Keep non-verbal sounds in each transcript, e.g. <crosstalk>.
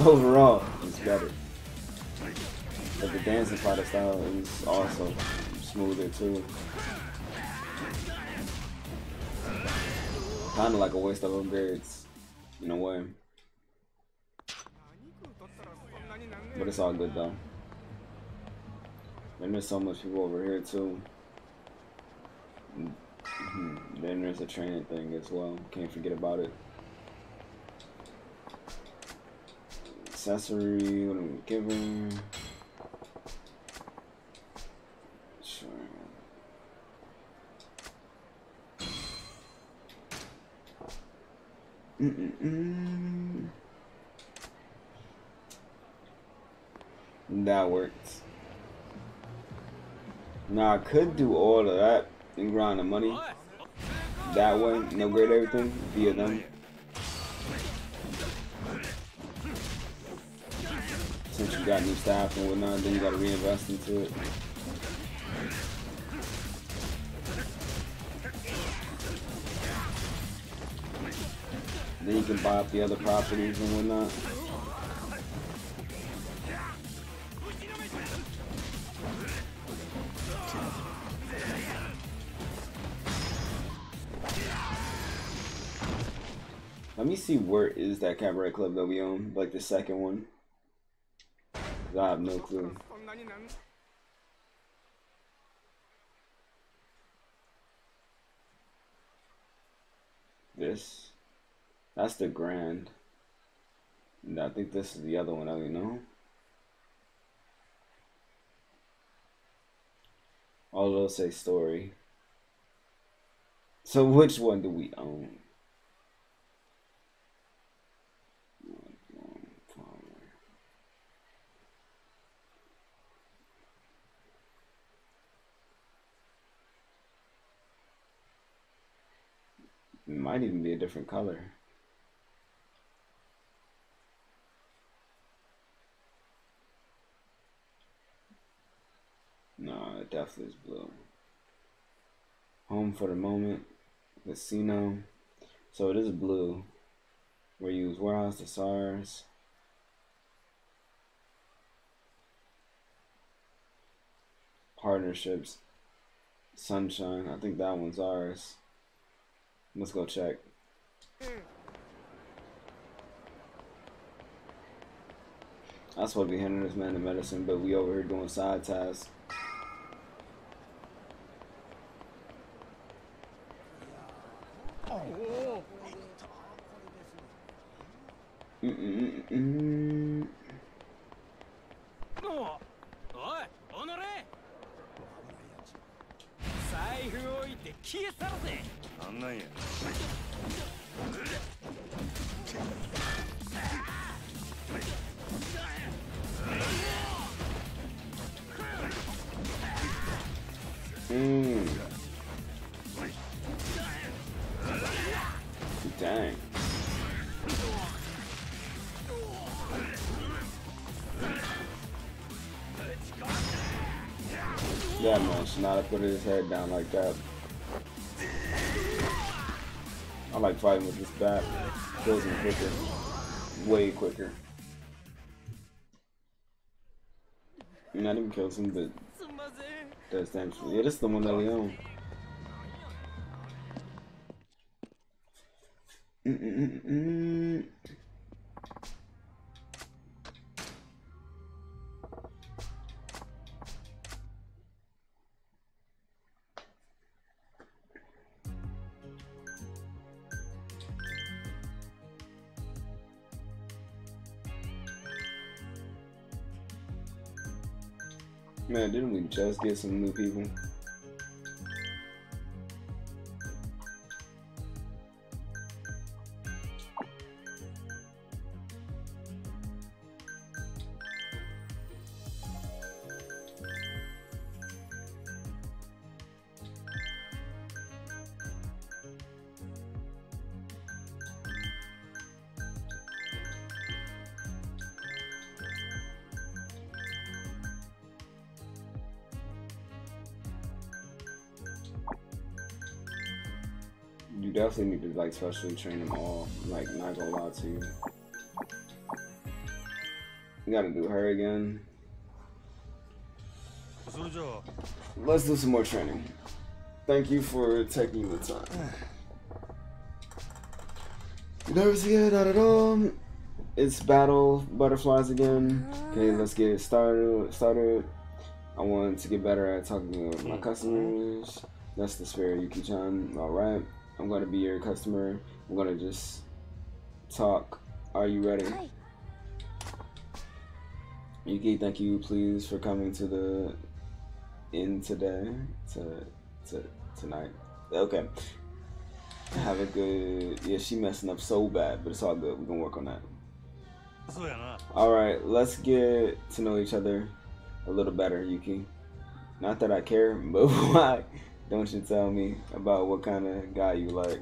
<laughs> overall, it's better. But the dancing fighter style is also smoother too. Kind of like a waste of upgrades, in a way. But it's all good though. And there's so much people over here too. Mm-hmm. Then there's a training thing as well. Can't forget about it. Accessory, what am I giving? Sure. Mm -mm. That works. Now I could do all of that and grind the money that way and upgrade everything via them. Since you got new staff and whatnot, then you gotta reinvest into it. Then you can buy up the other properties and whatnot. Let me see where is that cabaret club that we own, like the second one. I have no clue. This, that's the Grand. And I think this is the other one. I don't know. All those say story. So which one do we own? It might even be a different color. No, it definitely is blue. Home for the moment. Casino. So it is blue. We use warehouse to SARS. Partnerships. Sunshine. I think that one's ours. Let's go check. I supposed to be handling this man the medicine, but we over here doing side tasks. Mm -mm -mm おいおのれ財布置いて消え去るぜなんなんやうん Dang. Yeah, man, should not have put his head down like that. I like fighting with this bat. Kills him quicker. Way quicker. Not even kills him, but does damage. Yeah, this is the one that we own. Mm -mm -mm didn't we just get some new people? Like specially train them all. Like, not gonna lie to you. We gotta do her again. Let's do some more training. Thank you for taking the time. Nervous again? Not at all. It's battle butterflies again. Okay, let's get started. Started. I want to get better at talking to my customers. That's the spirit, Yuki-chan. All right, I'm gonna be your customer. I'm gonna just talk. Are you ready? Yuki, thank you, please, for coming to the in today to to tonight. Okay. Have a good. Yeah, she messing up so bad, but it's all good. We're gonna work on that. All right, let's get to know each other a little better, Yuki. Not that I care, <laughs> but why don't you tell me about what kind of guy you like?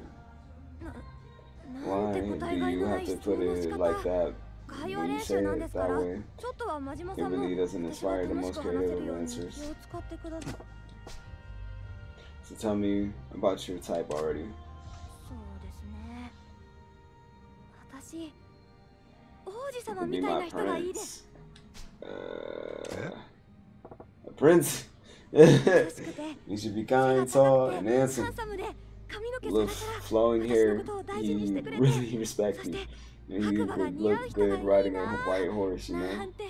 Why do you have to put it like that? When you say it that way, it really doesn't inspire the most creative answers. So tell me about your type already. You be my prince. Uh, a prince? <laughs> you should be kind, tall, and handsome. With flowing hair, he really <laughs> respects me. And you would look good riding a white horse, you know? <laughs>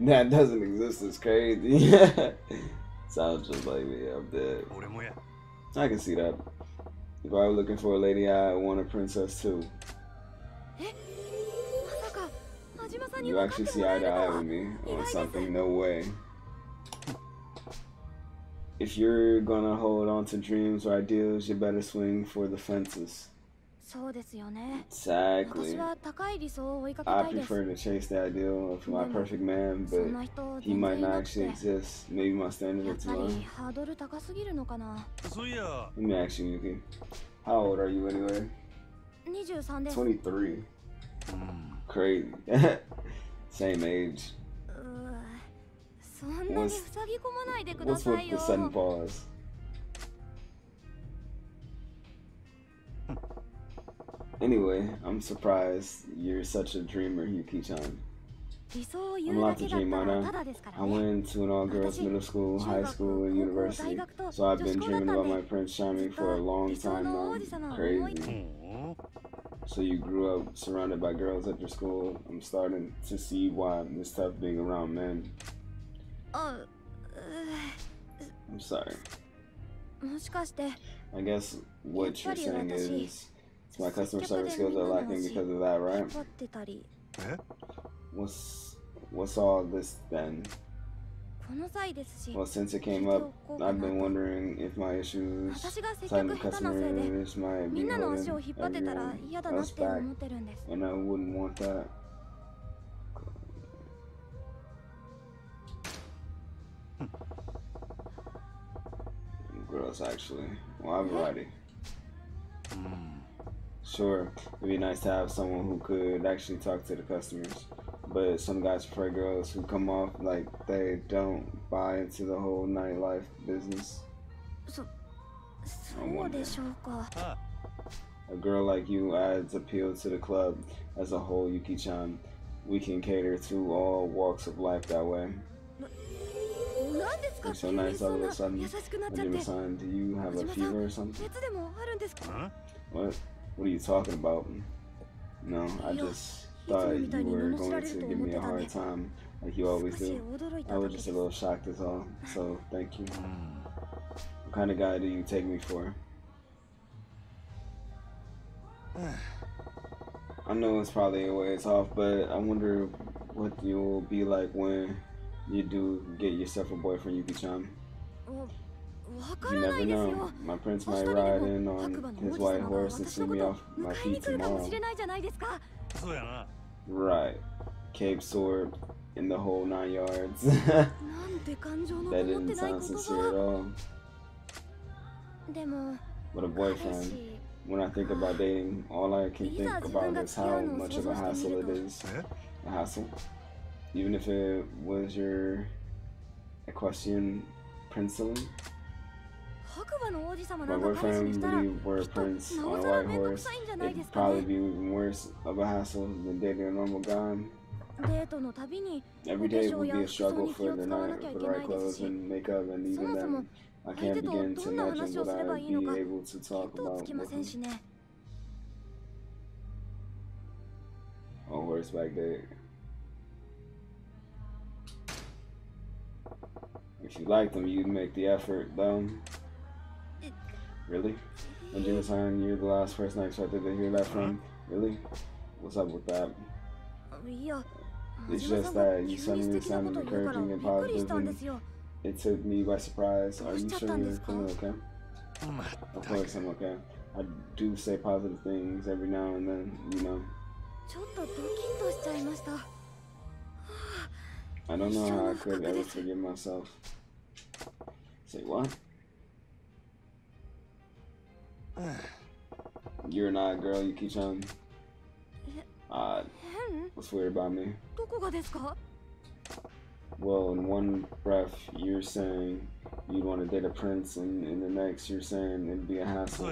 That doesn't exist, it's crazy. Sounds just like me, I'm dead. I can see that. If I were looking for a lady, I want a princess too. You actually see eye to eye with me on something? No way. If you're gonna hold on to dreams or ideals, you better swing for the fences. Exactly. I prefer to chase the ideal of my perfect man, but he might not actually exist. Maybe my standards are too low. Let me ask you, Yuki. How old are you anyway? 23. Hmm. Crazy. <laughs> Same age. What's, what's with the sudden pause? Anyway, I'm surprised you're such a dreamer, Yuki-chan. I'm allowed to dream right. I went to an all-girls middle school, high school, and university, so I've been dreaming about my Prince Charming for a long time now. Crazy. So you grew up surrounded by girls at your school. I'm starting to see why it's tough being around men. Oh. Uh, I'm sorry. I guess what you're saying is my customer service skills are lacking because of that, right? What's what's all this then? Well, since it came up, I've been wondering if my issues, type of customers might be holding everyone else back, and I wouldn't want that. Girls, actually. Well, I've already. Hmm. Sure, it'd be nice to have someone who could actually talk to the customers. But some guys prefer girls who come off like they don't buy into the whole nightlife business. So, A girl like you adds appeal to the club as a whole, Yuki-chan. We can cater to all walks of life that way. You're so nice all of a sudden. Majima-san, do you have a fever or something? Huh? What? What are you talking about? No, I just thought you were going to give me a hard time, like you always do. I was just a little shocked as all, so thank you. What kind of guy do you take me for? I know it's probably a ways off, but I wonder what you'll be like when you do get yourself a boyfriend, Yuki-chan. You never know. My prince might ride in on his white horse and see me off my feet tomorrow. <laughs> Right. Cape sword in the whole nine yards. <laughs> that didn't sound sincere at all. But a boyfriend. When I think about dating, all I can think about is how much of a hassle it is. A hassle. Even if it was your equestrian princeling. My boyfriend would friends a prince on a white horse. It'd probably be even worse of a hassle than dating a normal guy. Every day would be a struggle for the, night, for the right clothes and makeup and even then I can't begin to imagine what I'd be able to talk about with him. On horseback date. If you liked them, you'd make the effort, though. Really? Majima-san, you're the last person I expected to hear that from. Uh-huh. Really? What's up with that? It's just that you suddenly sounded encouraging and positive, and it took me by surprise. Are you sure you're feeling okay? Oh of course I'm okay. I do say positive things every now and then, you know. I don't know how I could ever forgive myself. Say what? <sighs> You're not, a girl. You keep telling <sighs> What's weird about me? Well, in one breath, you're saying you'd want to date a prince, and in the next, you're saying it'd be a hassle.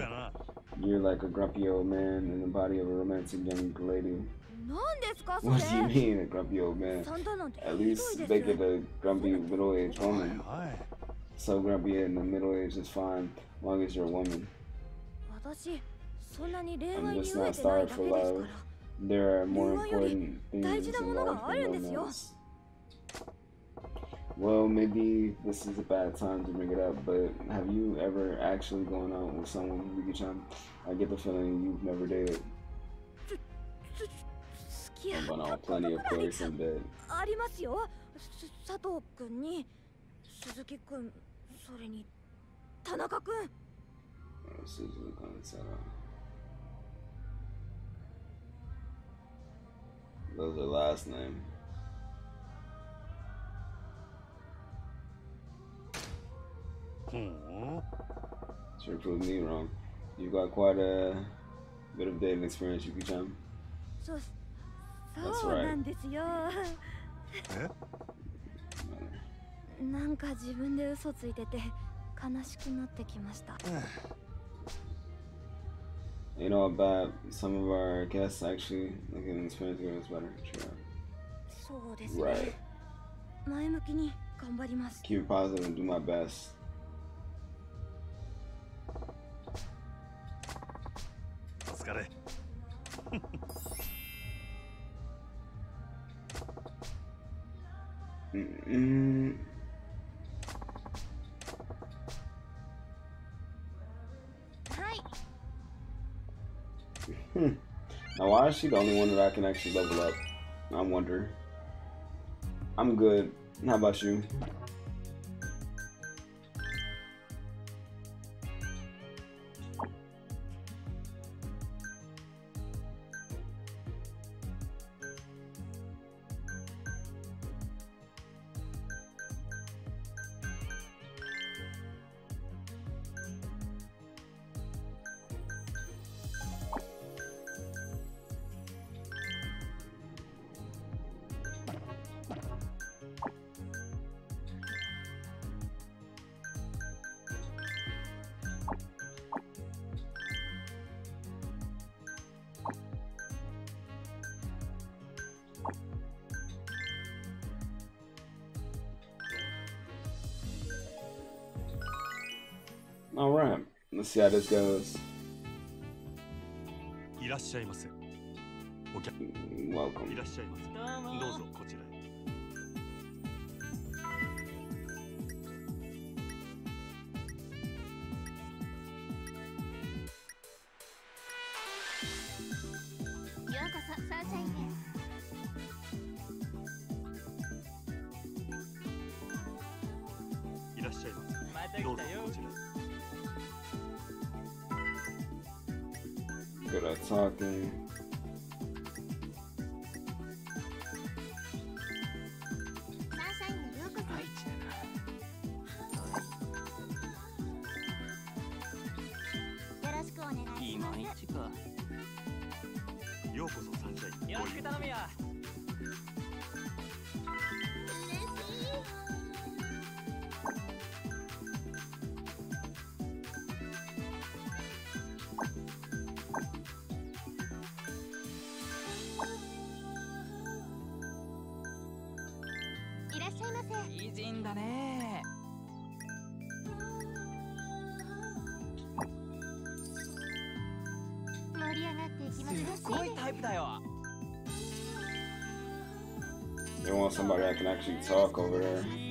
You're like a grumpy old man in the body of a romantic young lady. What do you mean, a grumpy old man? At least make it a grumpy middle-aged woman. So grumpy in the middle age is fine, long as you're a woman. 私そんなに恋愛に飢えてないだけですか.ら There are more important things 大事なも in の life があるんですよ。than romance. Well, maybe this is a bad time to bring it up, but have you ever actually gone out with someone Yuki-chan? I get the feeling you've never dated. 付き合っ But た no, こと plenty ぐ of らい course and that. ありますよす佐藤くんに鈴木くんそれに田中くん uh, Suzuka-san. Those are last name. Sure proved me wrong. You've got quite a bit of dating experience, Yuki-chan. そ That's right. なんですよえなんか自分で嘘ついてて悲しくなってきました you know, about some of our guests actually looking in Spanish girls better. Sure. Right. Keep it positive and do my best. mm Hmm. Hmm. Now, why is she the only one that I can actually level up? I wonder. I'm good. How about you? Let's see how this goes. いらっしゃいませお客 Welcome. いらっしゃいませどうぞこちらへ want somebody I can actually talk over there.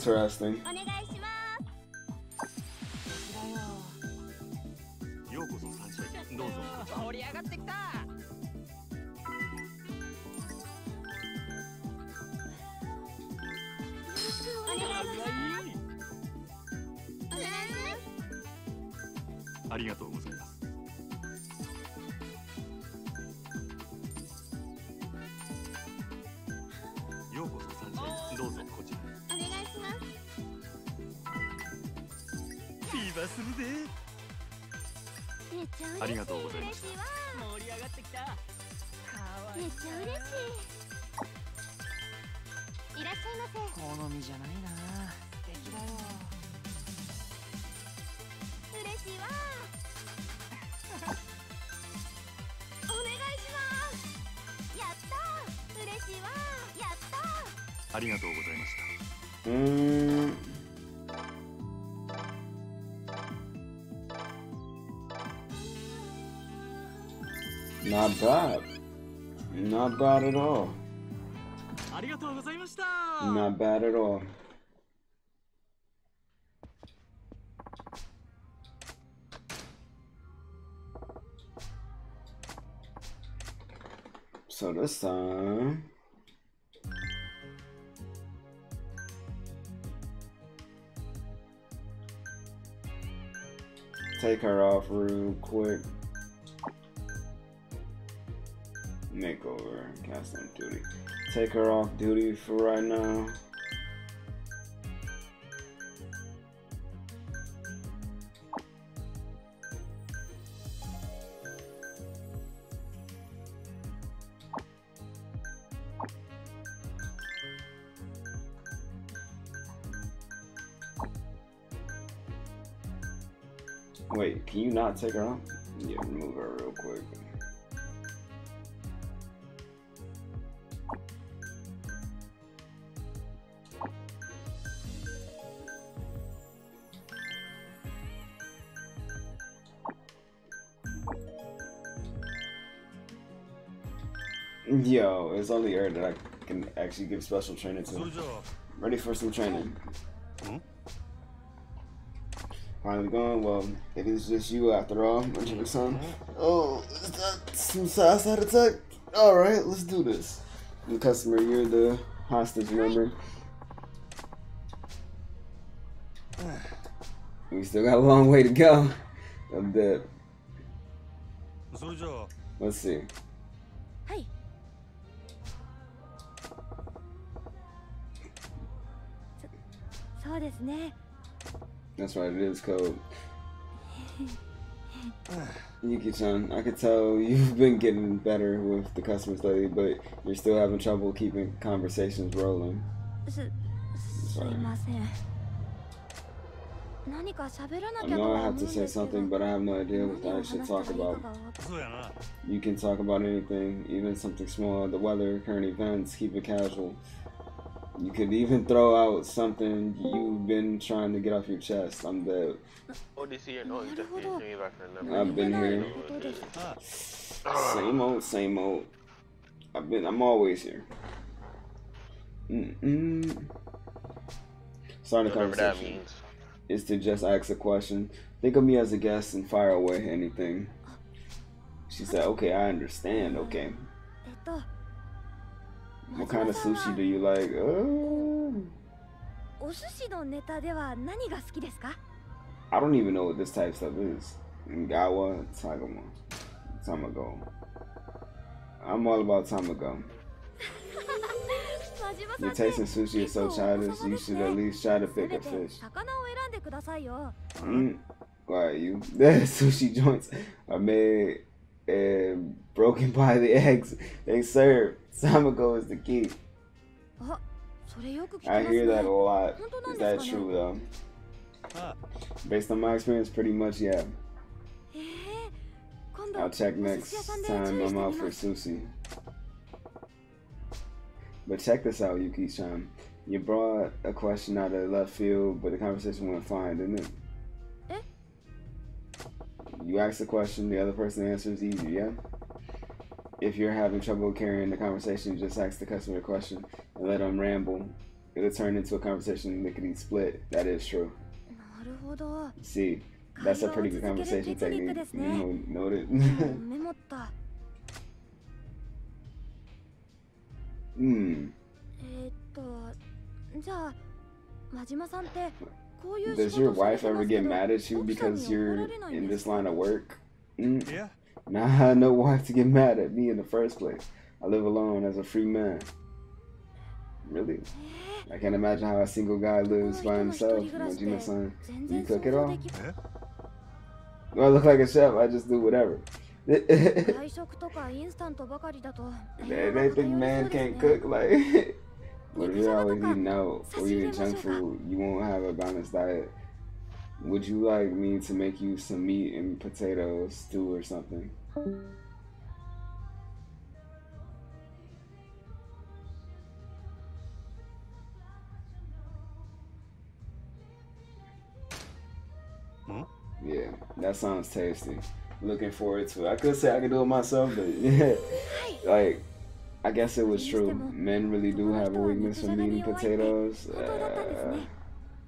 Interesting. じゃないな。素敵だよ。嬉しいわ。お願いします。やった嬉しいわ。やったありがとうございました Mm. Not bad. Not bad at all. Not bad at all. So this time. Take her off real quick. Cast on duty. Take her off duty for right now. Wait, can you not take her off? Yeah, remove it's only air that I can actually give special training to. Ready for some training. Hmm? Finally going, well, it is just you after all, Majima-san. Mm-hmm. Oh, is that some suicide attack? Alright, let's do this. The customer, you're the hostage, remember? <sighs> We still got a long way to go. I'm dead. Let's see. そそうですね That's right, it is code. <laughs> <sighs> Yuki-chan, I could tell you've been getting better with the customers lately, but you're still having trouble keeping conversations rolling. すすい Sorry. ません 何か喋らな I きゃと know I は have 思 to うん say ですけど something, but I have no idea 何 what を I 話 should したら talk いいか about. がわかそうやな You can talk about anything, even something small, the weather, current events, keep it casual. You could even throw out something you've been trying to get off your chest. I'm dead. Odyssey and Odyssey. I've been here. Same old, same old. I've been. I'm always here. Mm mm. A conversation. Is to just ask a question. Think of me as a guest and fire away anything. She said, "Okay, I understand. Okay." What kind of sushi do you like? Oh. I don't even know what this type stuff is. Ngawa Tagama. Tamago. I'm all about Tamago. <laughs> You're tasting sushi is so childish, you should at least try to pick a fish. Mm. Why are you? <laughs> sushi joints are made and broken by the eggs they serve. <laughs> Time is the key. Ah, I hear that a lot. Is that true though? Based on my experience, pretty much, yeah. Eh, I'll check next time I'm out for sushi. But check this out, Yuki-chan. You brought a question out of left field, but the conversation went fine, didn't it? Eh? You ask the question, the other person answers easy, yeah? if you're having trouble carrying the conversation, just ask the customer a question and let them ramble. It'll turn into a conversation lickety split. That is true. See, that's a pretty good conversation technique. You know, noted. <laughs> hmm. Does your wife ever get mad at you because you're in this line of work? Mm. Yeah. And I had no wife to get mad at me in the first place. I live alone as a free man. Really? I can't imagine how a single guy lives by himself. Majima-san, you cook it all? Do I look like a chef? I just do whatever. <laughs> they, think man can't cook like <laughs> But if you're always eating out or eating junk food, you won't have a balanced diet. Would you like me to make you some meat and potato stew or something? Yeah, that sounds tasty. Looking forward to it. I could say I could do it myself, but <laughs> yeah. like, I guess it was true. Men really do have a weakness for meat and potatoes. Uh,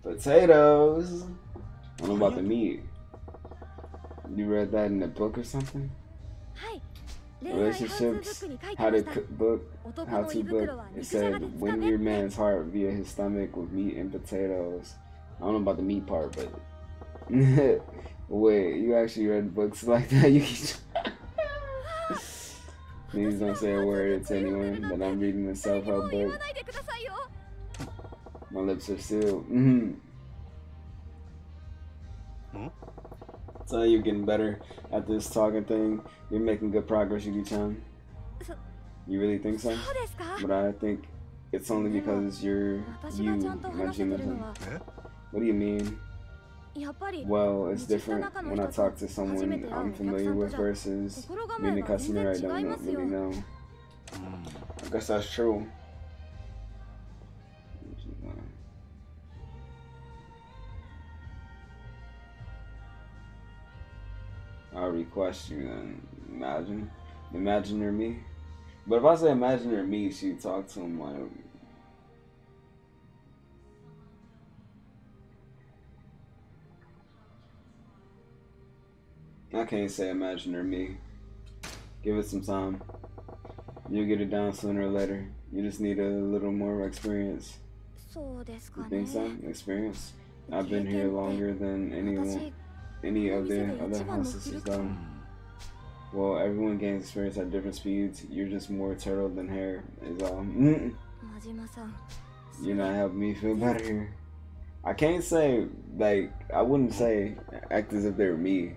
potatoes! I don't know about the meat. You read that in a book or something? Relationships, how to book, how to book. It said, win your man's heart via his stomach with meat and potatoes. I don't know about the meat part, but <laughs> wait, you actually read books <laughs> like that? You can. Please <laughs> don't say a word to anyone, but I'm reading a self-help book. My lips are sealed. Mm -hmm tell you're getting better at this talking thing. You're making good progress, Yuki-chan. You really think so? But I think it's only because you're you, Majima-san. What do you mean? Well, it's different when I talk to someone I'm familiar with versus meeting a customer I don't really know. I guess that's true. I request you then. Imagine. Imagine her me. But if I say imagine her me, she'd talk to him like I can't say imagine her me. Give it some time. You'll get it down sooner or later. You just need a little more experience. You think so? Experience? I've been here longer than anyone any of their other houses is done. Well, everyone gains experience at different speeds. You're just more turtle than hare, is all. <laughs> You're not helping me feel better. here. I can't say, like, I wouldn't say act as if they were me.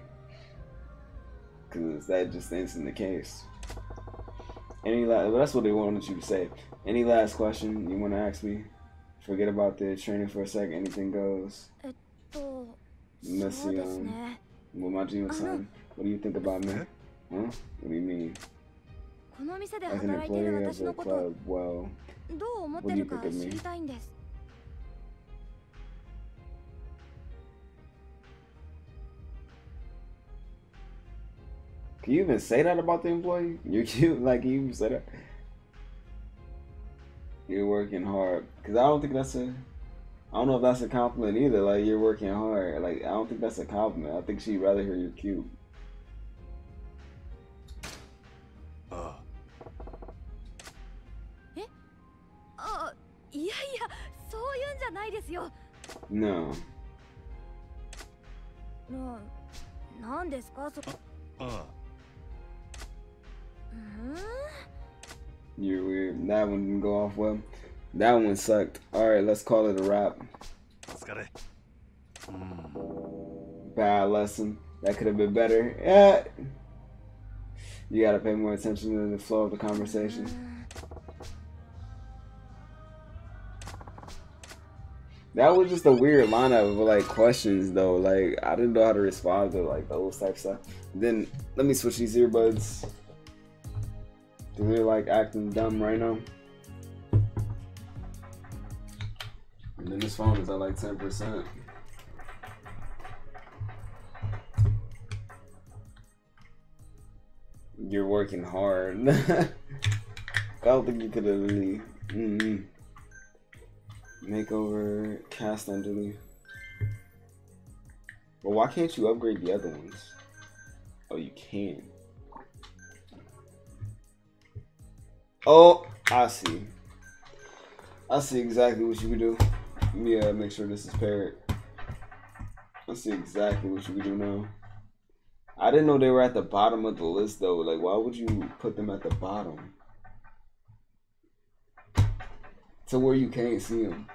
Because that just isn't the case. Any last, well, that's what they wanted you to say. Any last question you want to ask me? Forget about the training for a sec, anything goes messing um, with Majima-san. What do you think about me? Huh? What do you mean? As an employee of the club, well, what do you think of me? Can you even say that about the employee? <laughs> You're cute, like you even say that. You're working hard, cause I don't think that's a I don't know if that's a compliment either. Like you're working hard. Like I don't think that's a compliment. I think she'd rather hear you're cute. ああいやいやそういうんじゃないですよ No. ななんですかそああうーん You're weird. That one didn't go off well. That one sucked. Alright, let's call it a wrap. Bad lesson. That could have been better. Yeah. You gotta pay more attention to the flow of the conversation. That was just a weird lineup of like questions though. Like I didn't know how to respond to like those types of stuff. Then let me switch these earbuds. Do they're like acting dumb right now. And then this phone is at like ten percent. You're working hard. <laughs> I don't think you could have really. mm Makeover, cast delete. Well, why can't you upgrade the other ones? Oh, you can. Oh, I see. I see exactly what you could do. Uh, make sure this is paired. I see exactly what you could do now. I didn't know they were at the bottom of the list though. Like, why would you put them at the bottom? To where you can't see them.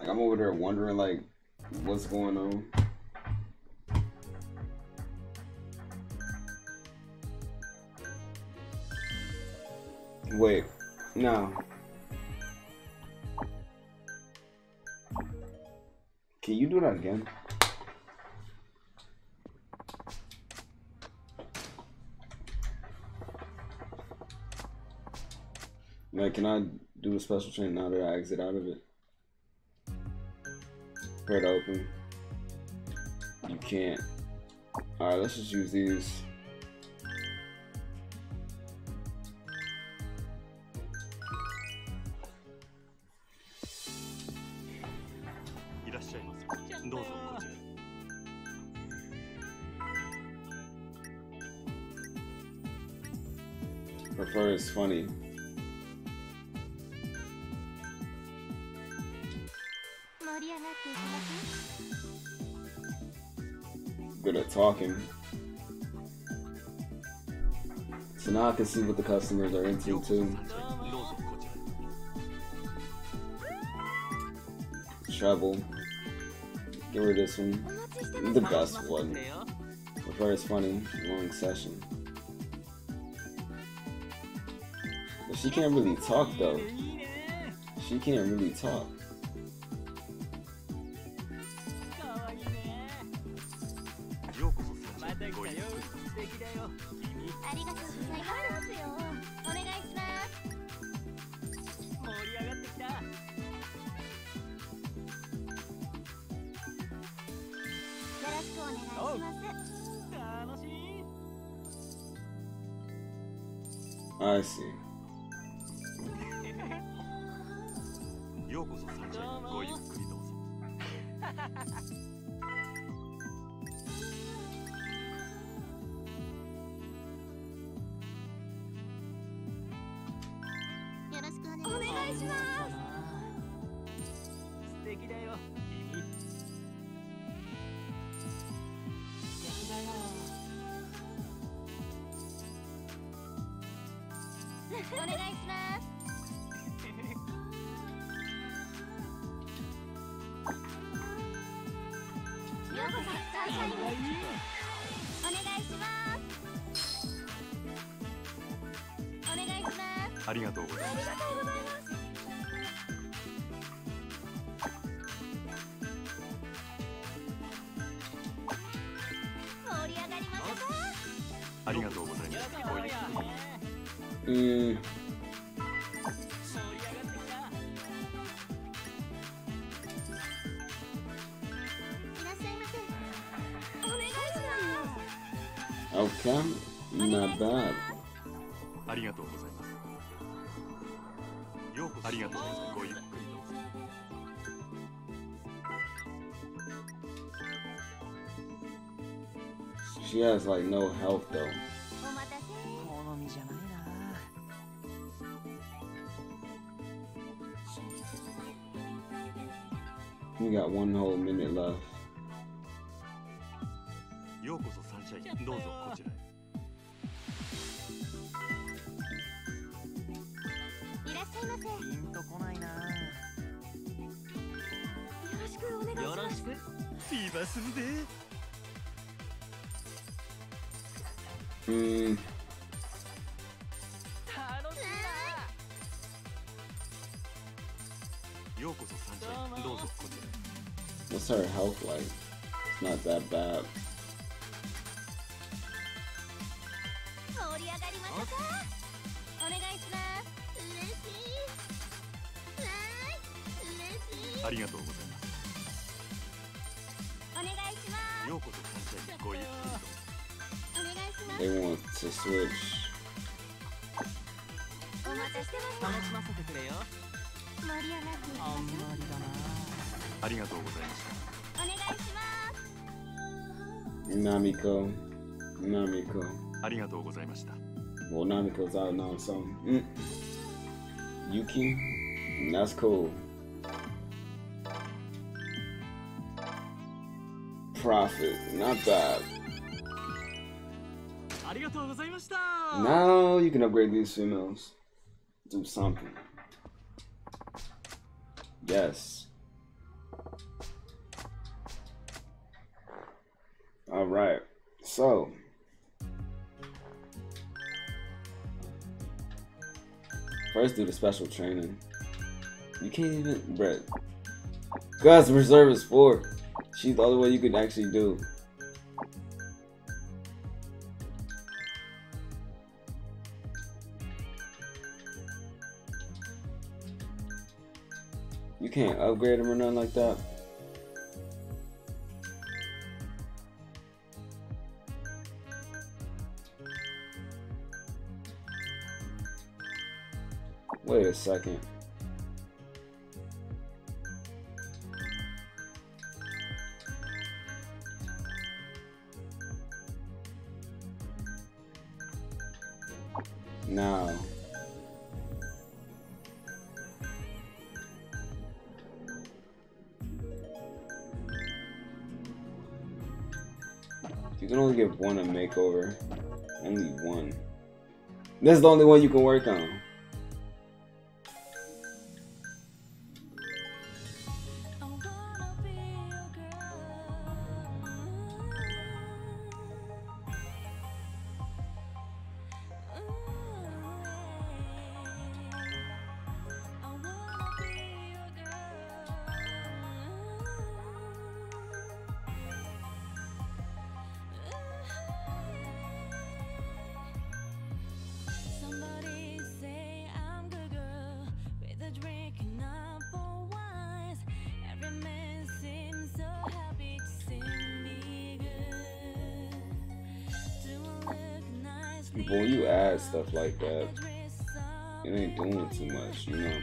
Like, I'm over there wondering, like, what's going on. Wait, no. Can you do that again? Like, can I do a special train now that I exit out of it? Spread open. You can't. Alright, let's just use these. funny. Good at talking. So now I can see what the customers are into too. Travel. Give her this one. The best one. The first funny long session. She can't really talk though. She can't really talk. ありがとうございました like no What's our health like? It's not that bad. They want to switch. Namiko. Namiko. ありがとうございました。Well, Namiko's out now, so. Mm. Yuki? That's cool. Profit. Not bad. Now you can upgrade these females. Do something. Yes. first do the special training. You can't even, bruh. God's reserve is four. She's the only one you can actually do. You can't upgrade them or nothing like that. a second. No. You can only get one a makeover. I need one. That's the only one you can work on. like that, it ain't doing too much, you know.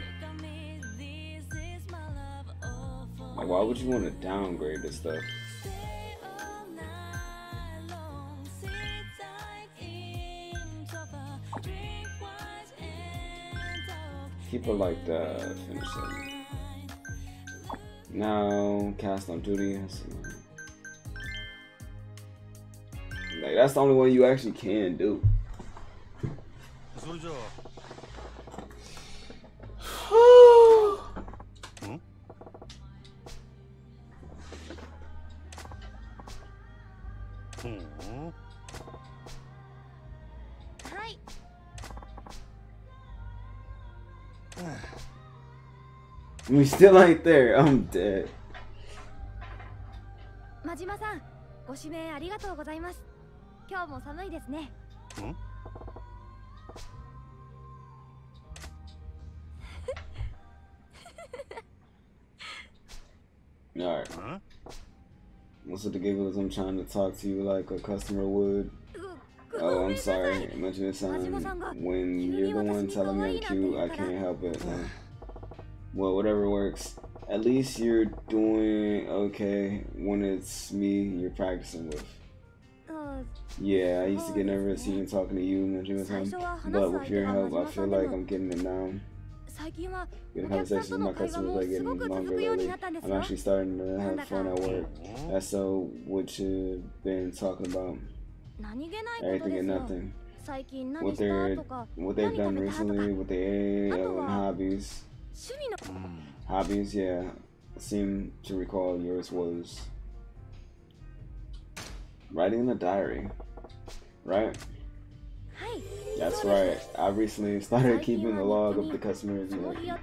Like, why would you want to downgrade this stuff? Keep it like that. Finish it. Now, cast on duty. Like, that's the only one you actually can do. We still ain't there. I'm dead. 真島さん、ご指名ありがとうございます。今日も寒いですね。Alright. Huh? What's with the giggles? I'm trying to talk to you like a customer would. Oh, I'm sorry. Much of the time, when you're the one telling me I'm cute, I can't help it. Huh? well, whatever works. At least you're doing okay when it's me you're practicing with. Yeah, I used to get nervous even talking to you when she was home, but with your help, I feel like I'm getting it now. Good conversations with my customers are getting longer lately. I'm actually starting to have fun at work. That's so what you've been talking about. Everything and nothing. What, they're, what they've done recently with the AA and hobbies. Hobbies, yeah. Seem to recall yours was writing a diary, right? That's right. I recently started keeping a log of the customers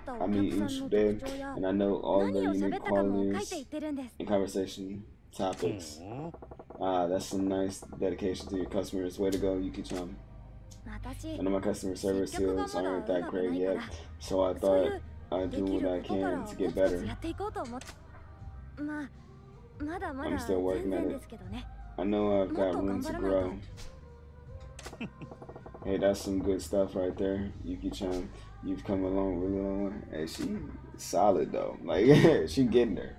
I meet each day, and I know all their unique qualities and conversation topics. Mm. Ah, that's some nice dedication to your customers. Way to go, Yuki-chan. I know my customer service skills aren't that great yet, so I thought I do what I can to get better. I'm still working at it. I know I've got room to grow. hey, that's some good stuff right there. Yuki Chan, you've come along really long way. Hey, she solid though. Like <laughs> she getting there.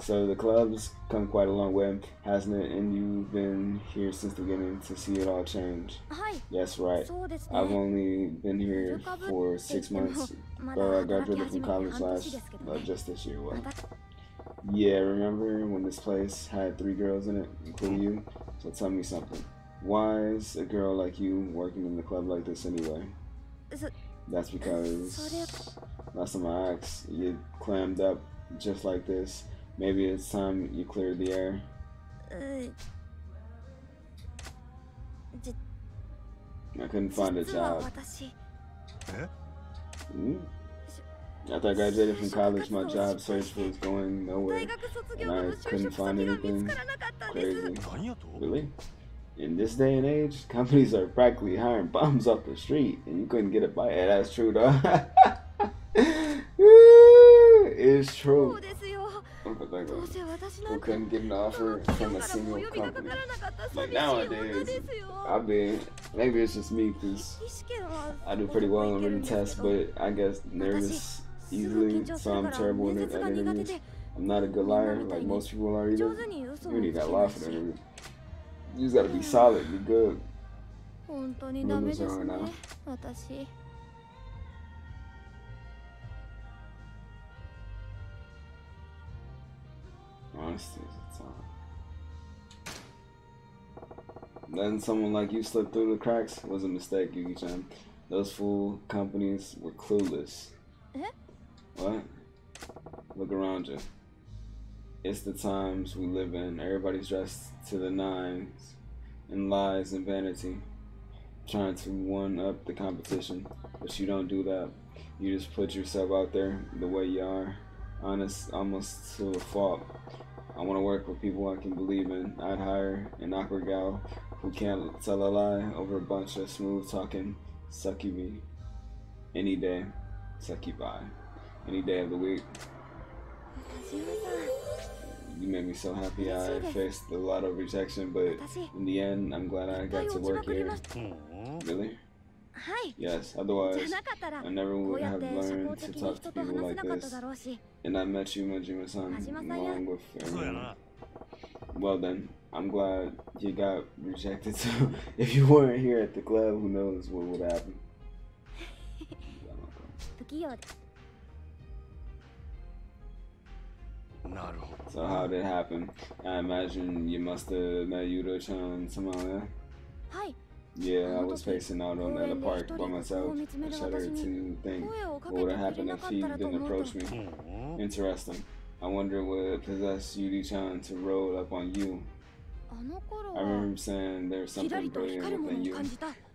So the club's come quite a long way, hasn't it? And you've been here since the beginning to see it all change. Yes, right. I've only been here for six months, <laughs> but I graduated from college last, uh, just this year. What? Yeah, remember when this place had three girls in it, including you? So tell me something. Why is a girl like you working in the club like this anyway? That's because last time I asked, you clammed up just like this. Maybe it's time you cleared the air. Uh, I couldn't find a job. Eh? Hmm? After I graduated from college, my job search was going nowhere, and I couldn't find anything crazy. Really? In this day and age, companies are practically hiring bombs off the street, and you couldn't get a bite. Yeah, that's true, though. <laughs> is true. Oh, like, uh, we couldn't get an offer from a single company. Like nowadays, I've been—maybe it's just me because I do pretty well on written tests, but I guess nervous easily, so I'm terrible at interviews. I'm not a good liar, like most people are either. You need that lie for the interview. You just gotta be solid, be good. What was wrong now? 私 Honesty is a time. Letting someone like you slip through the cracks was a mistake, Yuki-chan. Those fool companies were clueless. Eh? What? Look around you. It's the times we live in. Everybody's dressed to the nines in lies and vanity, trying to one up the competition. But you don't do that. You just put yourself out there the way you are, honest almost to a fault. I want to work with people I can believe in. I'd hire an awkward gal who can't tell a lie over a bunch of smooth talking sucky me any day, succubi any day of the week. You made me so happy. I faced a lot of rejection, but in the end, I'm glad I got to work here. Really? Yes, otherwise I never would have learned to talk to people like this. And I met you, Majima-san, along with everyone. Well then, I'm glad you got rejected, so <laughs> if you weren't here at the club, who knows what would happen. <laughs> So how did it happen? I imagine you must have met Yuri-chan somehow, yeah? Yeah, I was facing out on that park by myself. I shuddered to think what would have happened if he didn't approach me. Mm-hmm. Interesting. I wonder what possessed Yuri-chan to roll up on you. I remember saying there's something brilliant within you.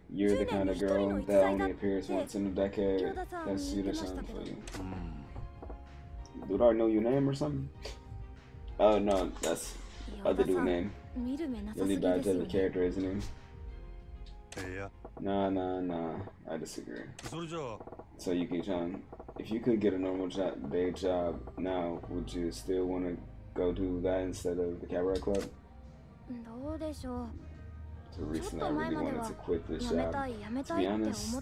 You're the kind of girl that only appears once in a decade. That's Yuri-chan for you. Mm. Do I know your name or something? Oh no, that's other dude's name. Really bad type of character, isn't he? Nah, nah, nah. I disagree. So Yuki-chan, if you could get a normal job, day job now, would you still want to go do that instead of the cabaret club? The reason I really wanted to quit this job, to be honest.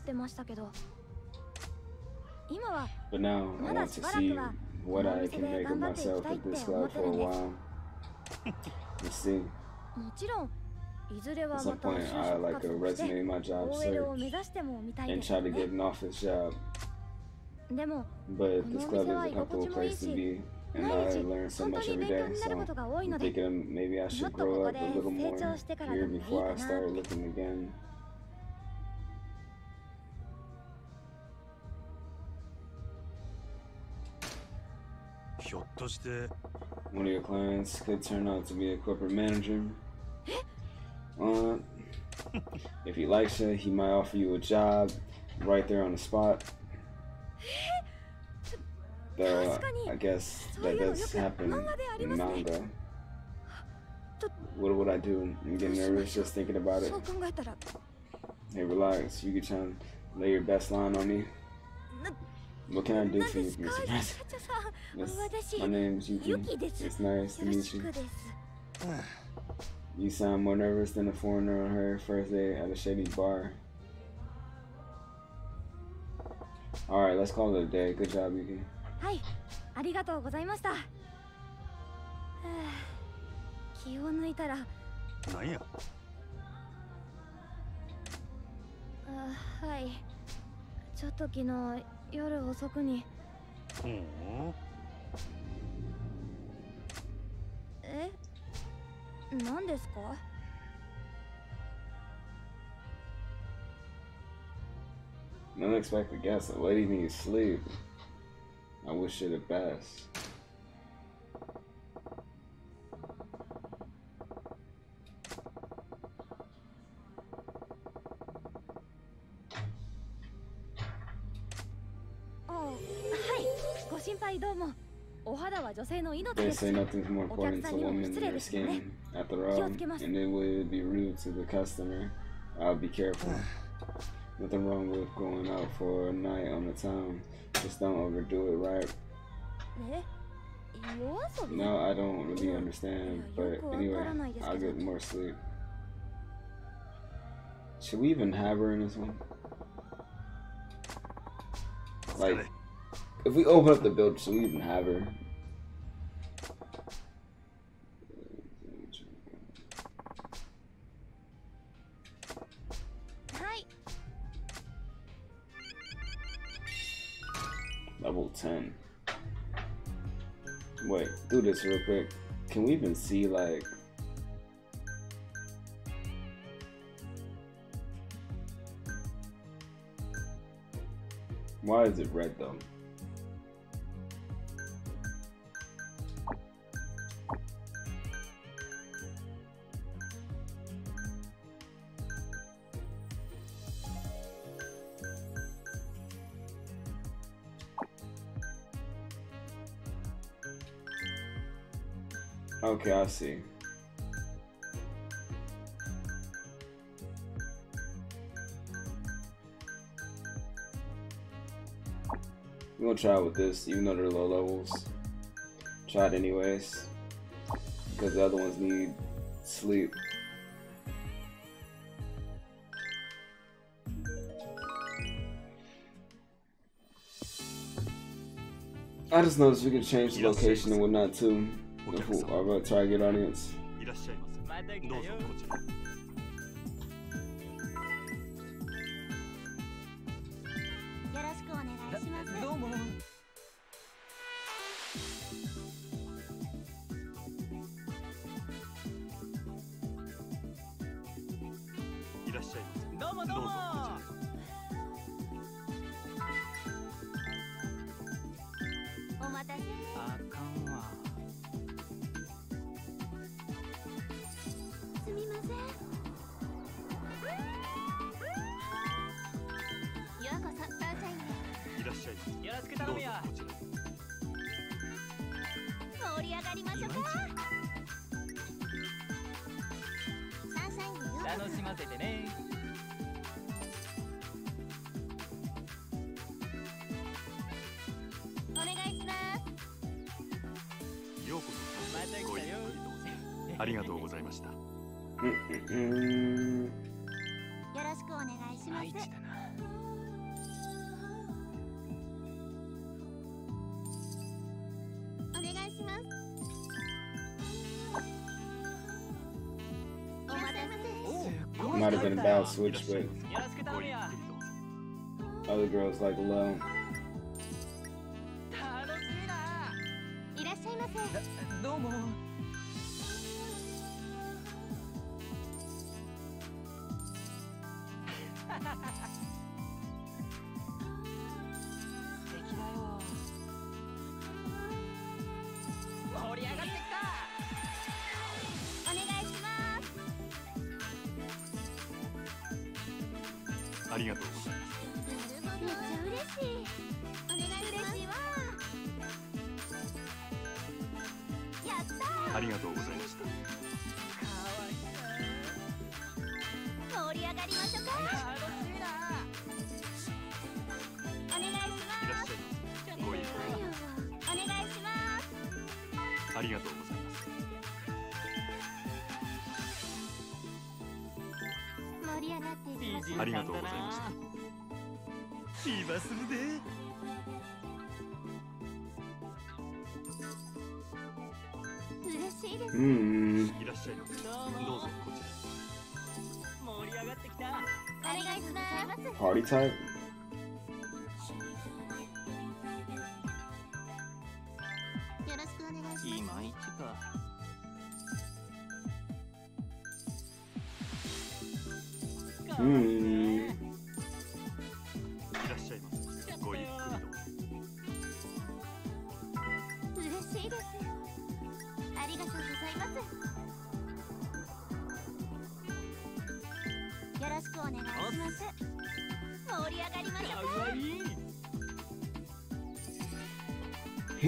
But now I want to see what I can make of myself at this club for a while. Let's see. もちろんいずれは At ま some た point, 就 I 職 like 活 to 動して resonate my job OL を search 目指してもみたい and です try よ to ね get an office job. でも Butこ this のお club 店 is は a 居心 comfortable 地もいい place し to be, and 毎 I 日 learn so 本当 much に every 勉強 day. になる So ことが多いの I'm で thinking of maybe I もっ should とこ grow こ up で a little 成 more 長してからで here もいい before I かな start looking again. ひょっとして One of your clients could turn out to be a corporate manager. aunt. if he likes you, he might offer you a job right there on the spot. Though, uh, I guess that does happen in manga. What would I do? I'm getting nervous just thinking about it. Hey, relax. You can try lay your best line on me. What can I do for you, Mr. Yes, my name's Yuki. It's nice to meet you. くです You sound more nervous than a foreigner on her first day at a shady bar. Alright, let's call it a day. Good job, Yuki. はいありがとうございましたはあ気を抜いたらなんやあはいちょっと昨日夜遅くにほうえ <sighs> <sighs> 何ですか An unexpected guest. A lady needs sleep. I wish her the best. Oh, あはいご心配どうもお肌は女性の命 They です say nothing's more important to a お客さんにも woman 失 than 礼 their ですよね。 skin, After all, and it would be rude to the customer. I'll be careful. Nothing wrong with going out for a night on the town. Just don't overdo it, right? No, I don't really understand, but anyway, I'll get more sleep. Should we even have her in this one? Like, if we open up the build, should we even have her? This real quick. Can we even see, like. Why is it red though? Okay, I see. We're gonna try it with this, even though they're low levels. Try it anyways. Because the other ones need sleep. I just noticed we could change the location and whatnot too. お客様。いらっしゃいます。どうぞこちら。よろしくお願いします。どうも。いらっしゃいます。どうもどうも。お待たせ。ありがとうございました。うんうんうん。よろしくお願いします。お願いします。Might have been a battle switch, but other girls like alone. ま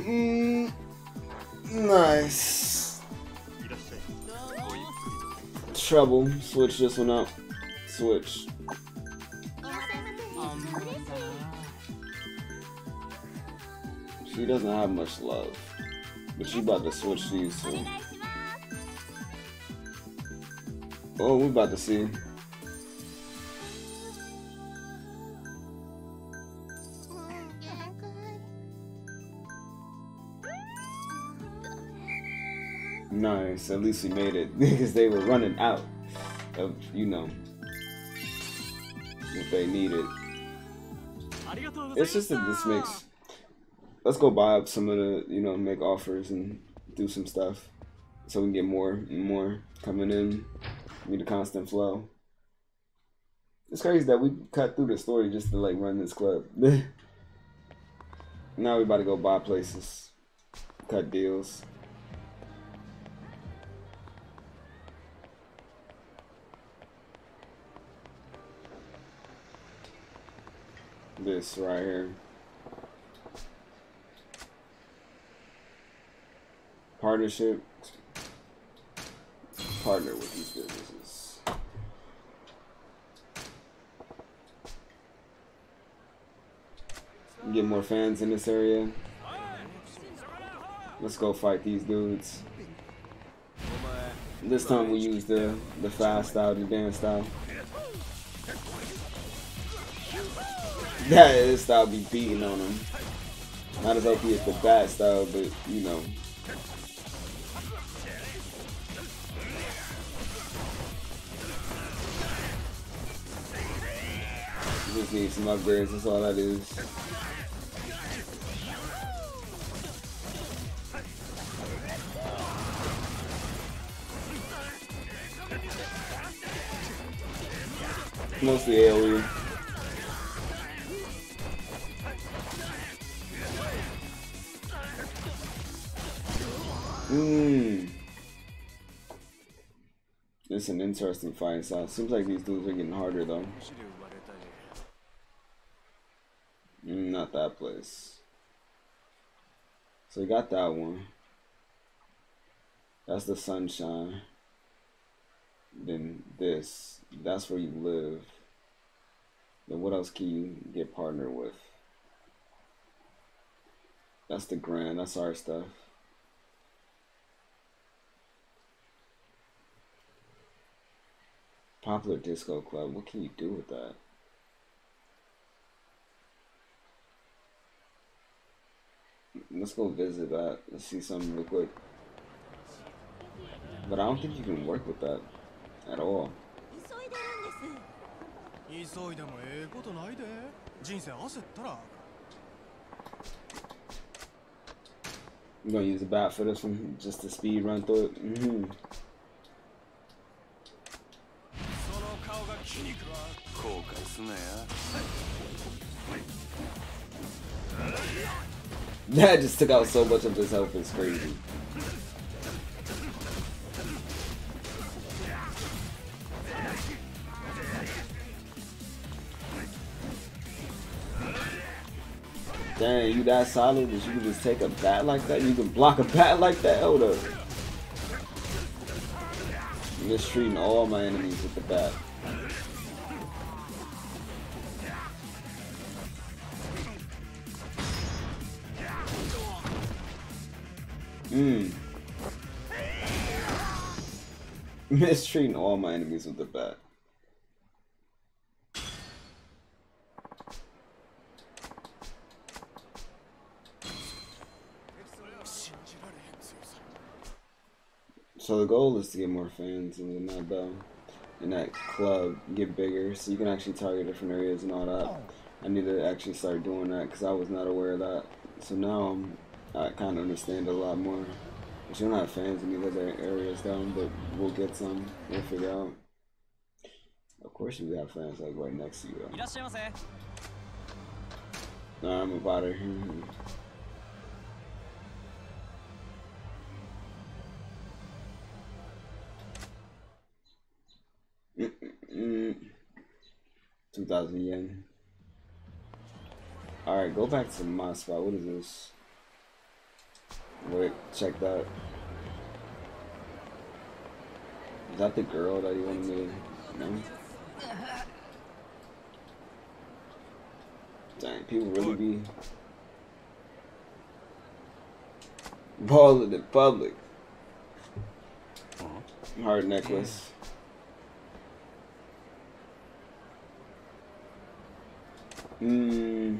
Mm, nice. Trouble. Switch this one up. Switch. She doesn't have much love. But she about to switch these two. Oh, we about to see. so at least we made it <laughs> because they were running out of, you know, what they needed. It's just that this makes. Let's go buy up some of the, you know, make offers and do some stuff so we can get more and more coming in. Need a constant flow. It's crazy that we cut through the story just to like run this club. <laughs> now we about to go buy places, cut deals. This right here. Partnership. Partner with these businesses. Get more fans in this area. Let's go fight these dudes. This time we use the the fast style, the dance style. That is style be beating on them. Not as OP as the bad style, but you know. Just need some upgrades, that's all that is. Mostly AoE. Mmm. It's an interesting fight so it Seems like these dudes are getting harder though. Mm, not that place. So we got that one. That's the sunshine. Then this. That's where you live. Then what else can you get partnered with? That's the grand. That's our stuff. Popular disco club. What can you do with that? Let's go visit that. Let's see something real quick. But I don't think you can work with that at all. 急いでるんです急いでもええことないで人生焦ったら I'm gonna use the bat for this one, just to speed run through it. hmm That just took out so much of his health, it's crazy. Dang, you that solid that you can just take a bat like that? You can block a bat like that? Hold up. I'm mistreating all my enemies with the bat. Hmm. Mistreating all my enemies with the bat. So the goal is to get more fans in though, in that club, get bigger, so you can actually target different areas and all that. I need to actually start doing that because I was not aware of that. So now I'm I kind of understand a lot more. But you don't have fans in these other areas down, but we'll get some. We'll figure out. Of course you have fans like right next to you. Nah, I'm about it. Mm mm-hmm. -mm. 2,000 yen. Alright, go back to my spot. What is this? Wait, check that. Is that the girl that you wanted me to know? Dang, people really be balling in the public. Hard necklace. Hmm.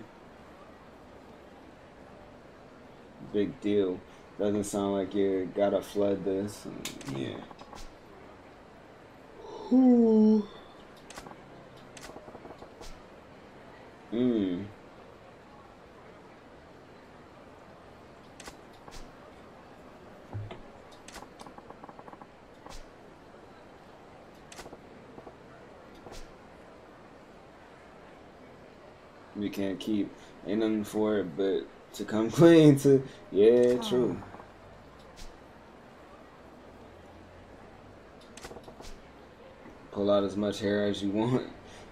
Big deal. Doesn't sound like you gotta flood this. Yeah. Ooh. Hmm. We can't keep ain't nothing for it but to <laughs> come clean to yeah true pull out as much hair as you want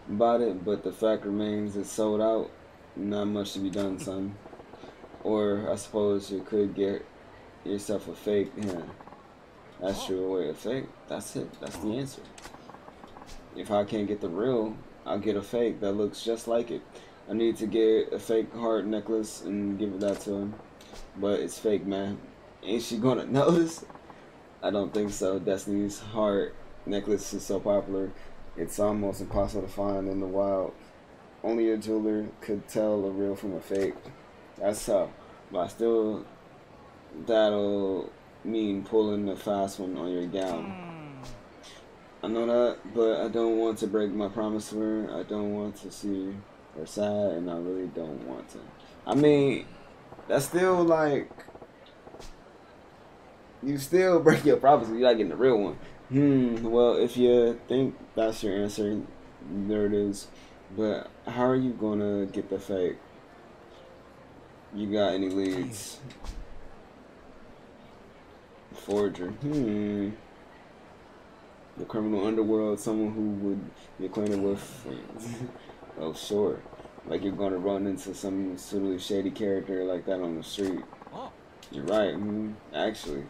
about it but the fact remains it's sold out not much to be done son or i suppose you could get yourself a fake yeah that's your way of fake that's it that's the answer if i can't get the real i'll get a fake that looks just like it I need to get a fake heart necklace and give that to him. But it's fake, man. Ain't she gonna <laughs> notice? I don't think so. Destiny's heart necklace is so popular, it's almost impossible to find in the wild. Only a jeweler could tell a real from a fake. That's tough. But I still, that'll mean pulling a fast one on your gown. I know that, but I don't want to break my promise to her. I don't want to see her sad, and I really don't want to. I mean, that's still like you still <laughs> break your promise. You're not getting the real one. Hmm. Well, if you think that's your answer, there it is. But how are you gonna get the fake? You got any leads? Forger. Hmm. The criminal underworld, someone who would be acquainted with. <laughs> oh, sure. Like you're gonna run into some suitably shady character like that on the street. Oh. You're right. hmm Actually,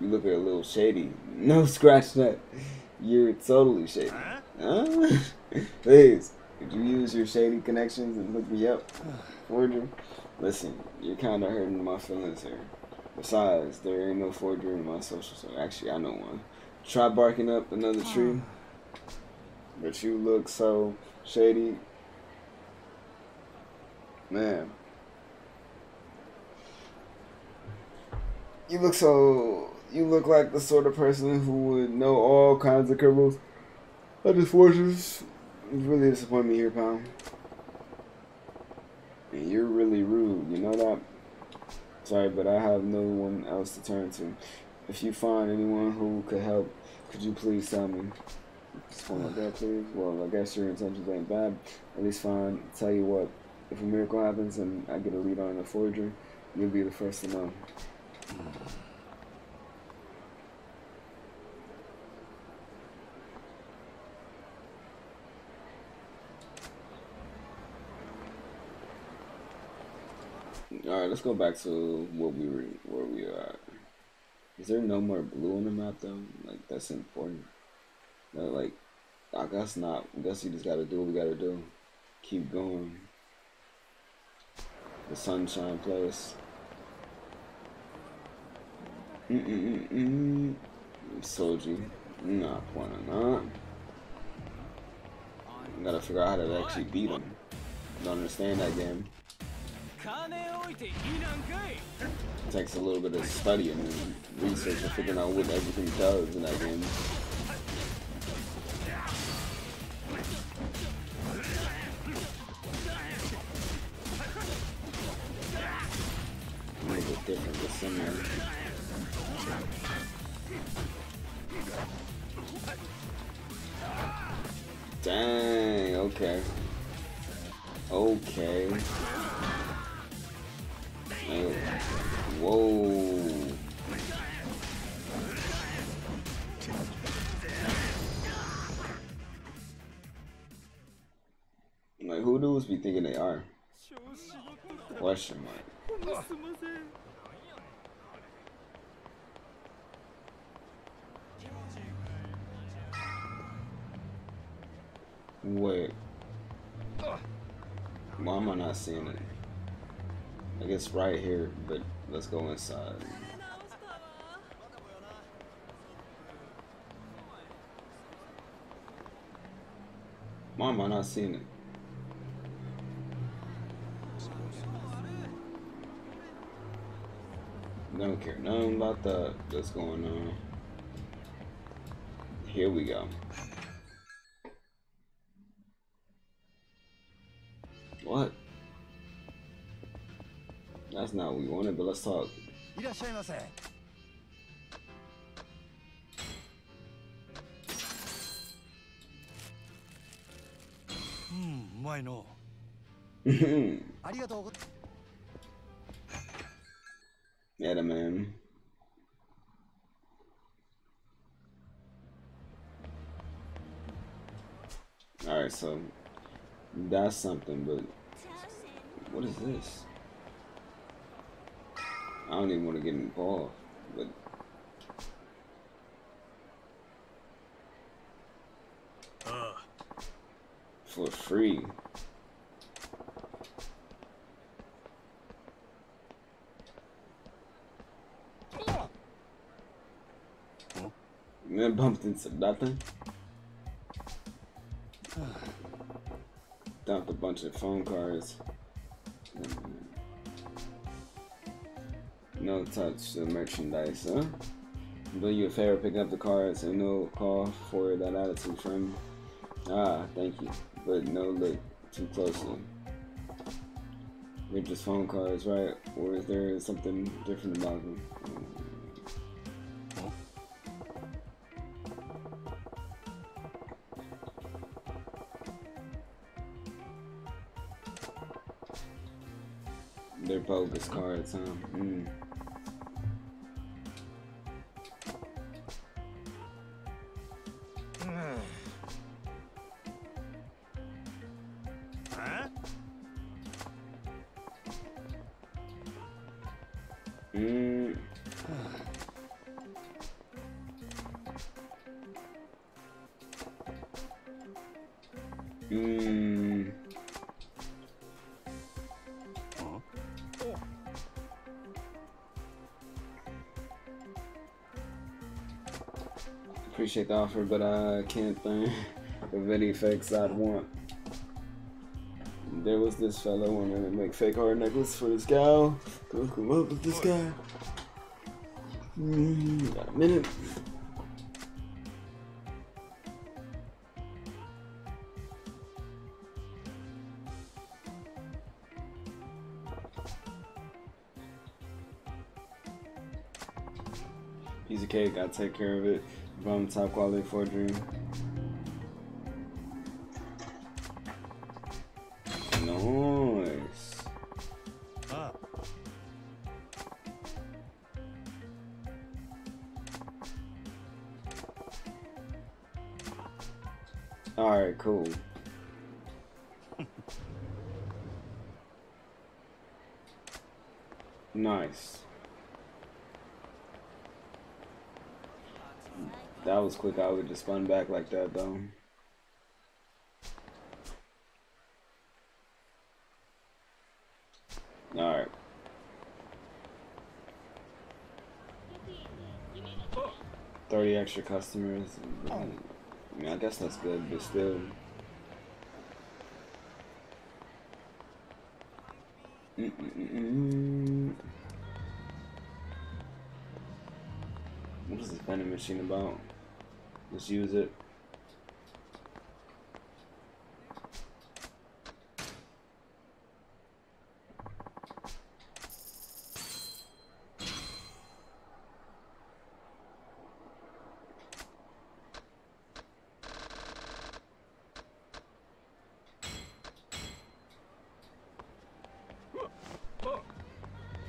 you look a little shady. No, scratch that. You're totally shady. Huh? <laughs> Please, could you use your shady connections and hook me up, <sighs> forger? Listen, you're kind of hurting my feelings here. Besides, there ain't no forger in my social circle. Actually, I know one. Try barking up another <sighs> tree. But you look so shady. Man. You look so. You look like the sort of person who would know all kinds of criminals. I just forces. You really disappoint me here, pal. And you're really rude, you know that? Sorry, but I have no one else to turn to. If you find anyone who could help, could you please tell me? Something like that, please. Well, I guess your intentions ain't bad. At least fine. Tell you what, if a miracle happens and I get a lead on a forger, you'll be the first to know. Mm. All right, let's go back to what we were, where we are. Is there no more blue on the map though? Like that's important. No, like I guess not. I guess you just gotta do what we gotta do. Keep going. The sunshine place. Mm-mm-mm-mm. Soji. Not wanna not. Gotta figure out how to actually beat him. Don't understand that game. It takes a little bit of studying and research and figuring out what everything does in that game. Different. Dang, okay. Okay. Whoa. Like, who dudes be thinking they are? Question mark. Wait. Why am I not seeing it? I guess right here, but let's go inside. Why am I not seeing it? Don't care nothing about that. That's going on. Here we go. What? That's not what we wanted, but let's talk. <laughs> yeah, the man. Alright, so that's something, but what is this? I don't even want to get involved, but for free. Then bumped into nothing. <sighs> Dumped a bunch of phone cards. No touch the merchandise, huh? Do you a favor pick up the cards and no call for that attitude from. Ah, thank you. But no look too closely. They're just phone cards, right? Or is there something different about them? They're bogus cards, huh? Mm. The offer, but I can't think. <laughs> of any fakes I'd want. There was this fellow wanting to make fake heart necklace for this gal. Go come up with this guy. Mm, got a minute. Piece of cake, gotta take care of it. From top quality forgery. Quick. I spun back like that though. Alright. Thirty extra customers. I mean, I guess that's good, but still. Mm-mm-mm. What is this vending machine about? Let's use it.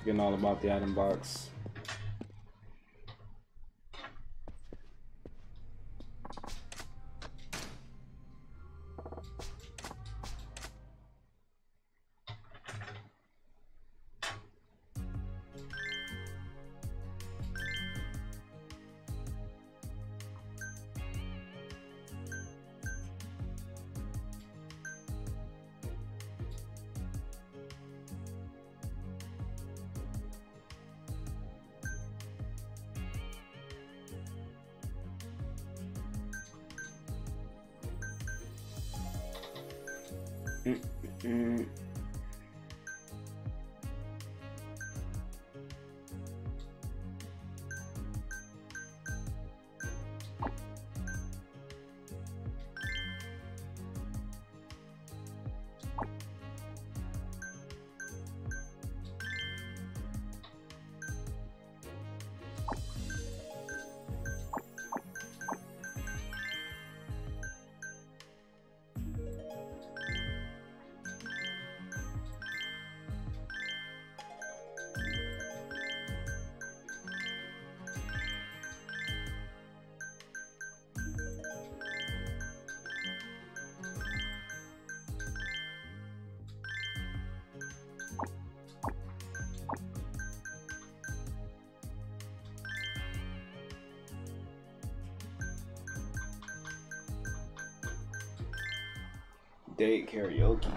Forgetting all about the item box. Date karaoke.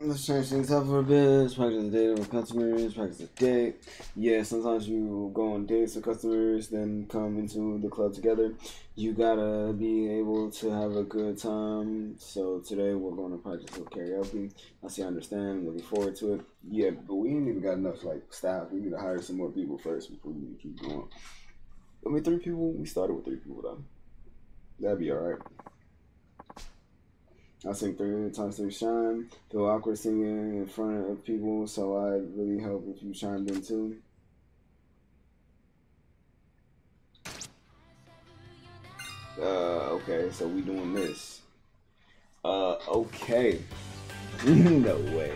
Let's change things up for a bit. Let's practice the date with customers. Practice the date. Yeah, sometimes you go on dates with customers, then come into the club together. You gotta be able to have a good time. So today we're going to practice with karaoke. I see, I understand. Looking forward to it. Yeah, but we ain't even got enough like staff. We need to hire some more people first before we keep going. I mean, three people. We started with three people though. That'd be alright. I sing 300 times three shine. Feel awkward singing in front of people, so I'd really help if you chimed in too. Uh, okay, so we doing this. Uh, okay. <laughs> no way.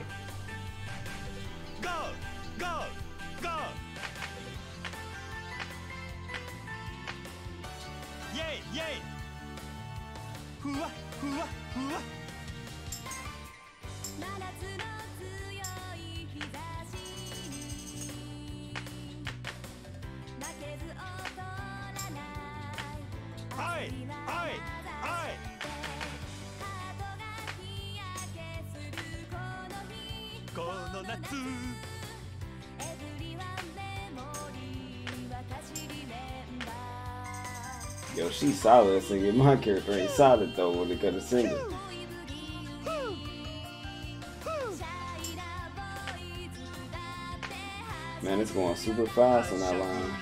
Yo, she's solid singing. My character ain't solid though when it comes to singing. Man, it's going super fast on that line.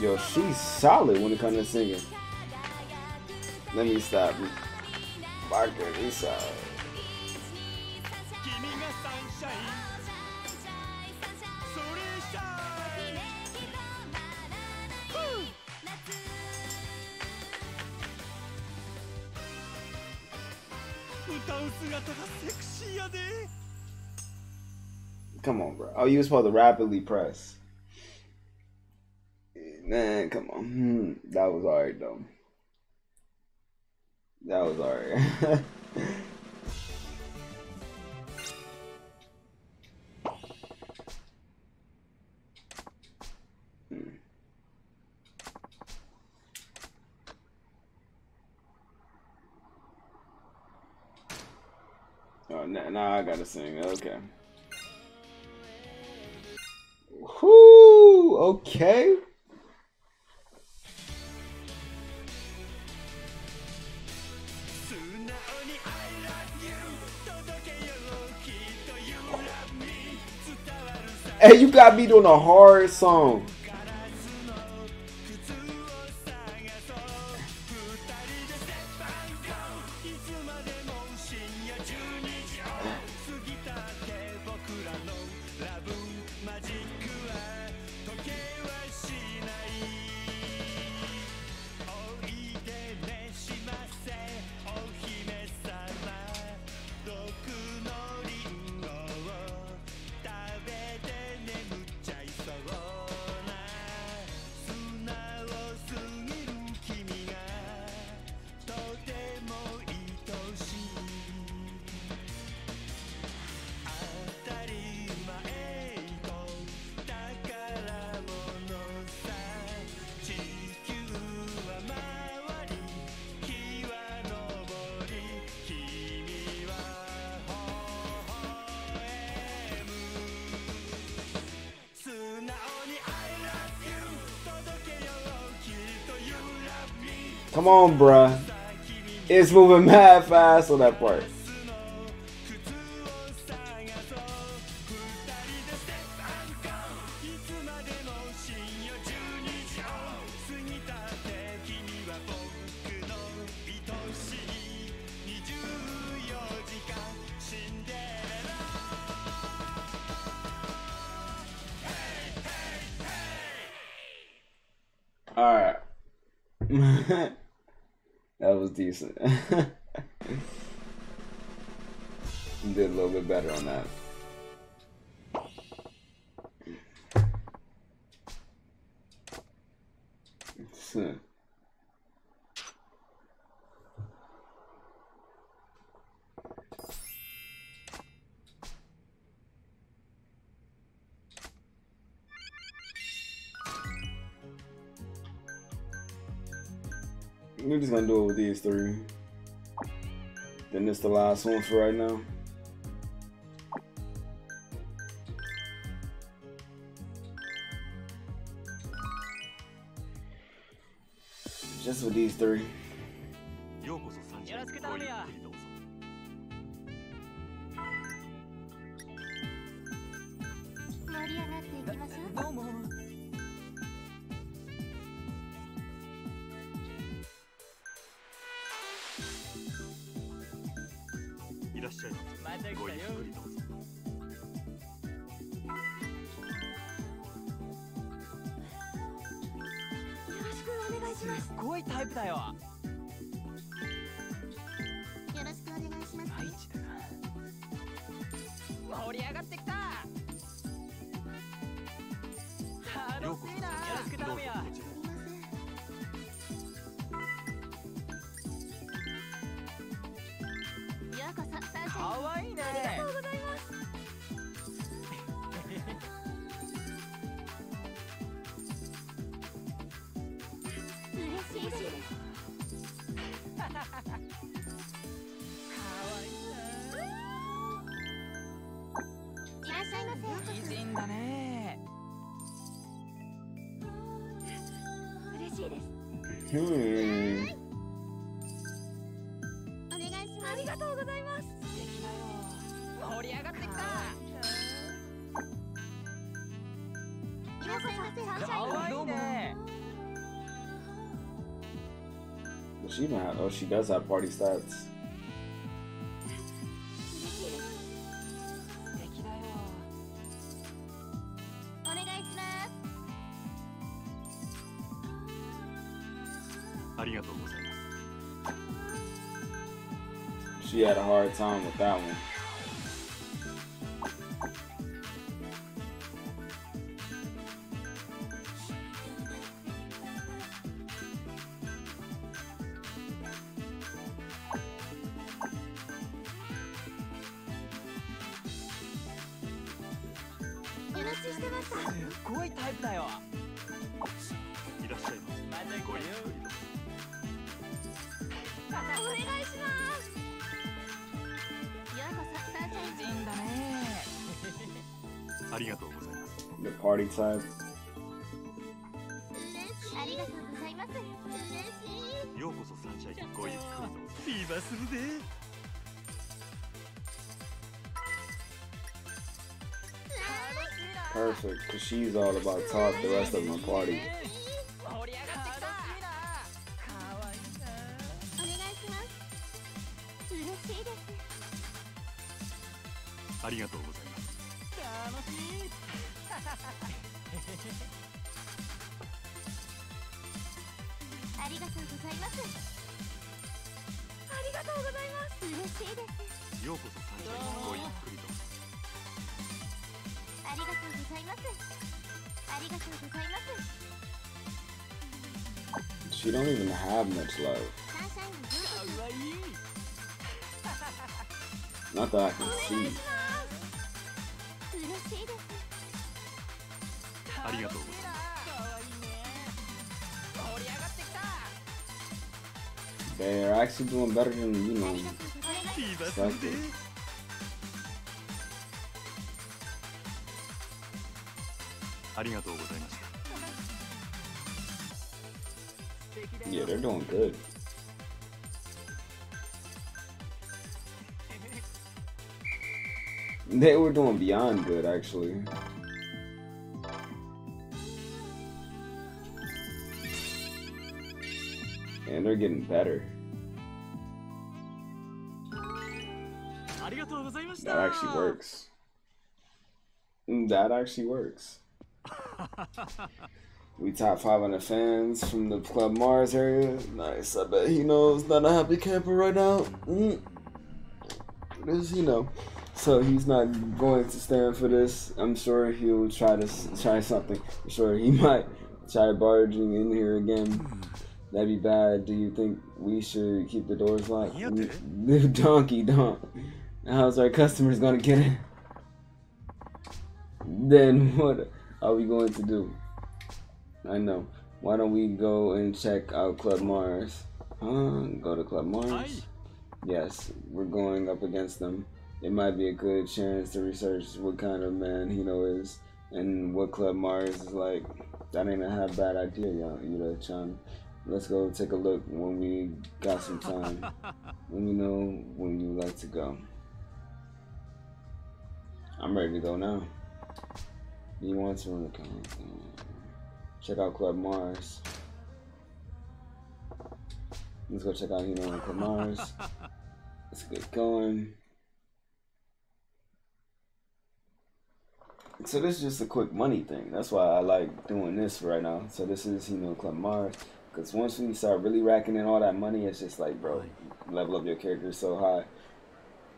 Yo, she's solid when it comes to singing. Let me stop. My girl, he's solid. Come on, bro. Oh, you were supposed to rapidly press. Man, come on. Hmm, that was alright though. That was alright. Hmm. Oh, now, now I gotta sing. Okay. Whoo! Okay. Hey, you got me doing a hard song. Come on, bruh. It's moving mad fast on that part. we're just gonna do it with these three. Then it's the last one for right now. Just with these three. She. Have, oh, she does have party stats. She had a hard time with that one. で Perfect, because she's all about talk the rest of my party. have much. Not that I can see. They are actually doing better than you know. Expected. Arigatou gozaimasu. They're doing good. They were doing beyond good, actually. And they're getting better. That actually works. Mm, that actually works. <laughs> We top 500 fans from the Club Mars area. Nice. I bet he knows not a happy camper right now. Mm. This, you know. So he's not going to stand for this. I'm sure he'll try to try something. I'm sure he <laughs> might try barging in here again. That'd be bad. Do you think we should keep the doors locked? Yeah, Mm, <laughs> Donkey donk. How's our customers gonna get in? Then what are we going to do? I know. Why don't we go and check out Club Mars? Huh? Go to Club Mars? Yes, we're going up against them. It might be a good chance to research what kind of man Hino is and what Club Mars is like. That ain't a half bad idea, y'all. Yuta chan. Let's go take a look when we got some time. <laughs> Let me know when you like to go. I'm ready to go now. You want to come? Check out Club Mars. Let's go check out Hino and Club Mars. <laughs> Let's get going. So this is just a quick money thing. That's why I like doing this right now. So this is you know Club Mars. Because once we start really racking in all that money, it's just like, bro, level up your character so high.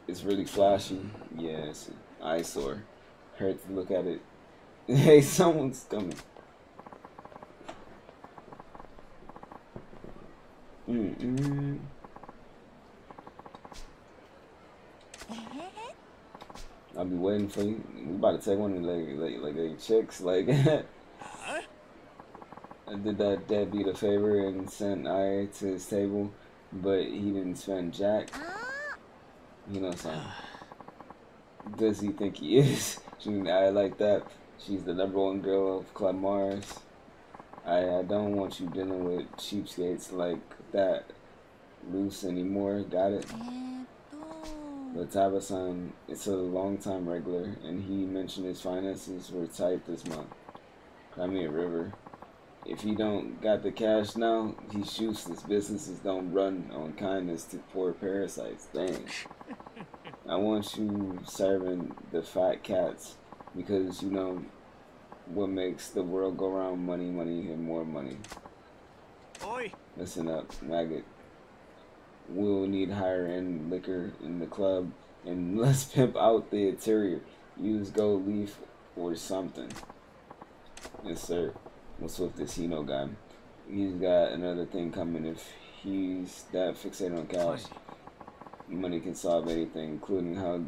It's really flashy. Yeah, it's eyesore. Hurt to look at it. <laughs> hey, someone's coming. Mm-mm. I'll be waiting for you. We about to take one of like like like eight chicks. Like <laughs> I did that deadbeat a favor and sent Ai to his table, but he didn't spend jack. You know something. Does he think he is? <laughs> She I like that. She's the number one girl of Club Mars. I, I don't want you dealing with cheapskates like that loose anymore. Got it? Lataba-san is a long-time regular, and he mentioned his finances were tight this month. Crimea River. If he don't got the cash now, he shoots his businesses don't run on kindness to poor parasites. Dang. <laughs> I want you serving the fat cats because, you know, what makes the world go round money, money, and more money. おい Listen up, maggot. We'll need higher end liquor in the club, and <laughs> let's pimp out the interior. Use gold leaf or something. Yes, sir. What's with this Hino guy? He's got another thing coming. If he's that fixated on cash, money can solve anything, including how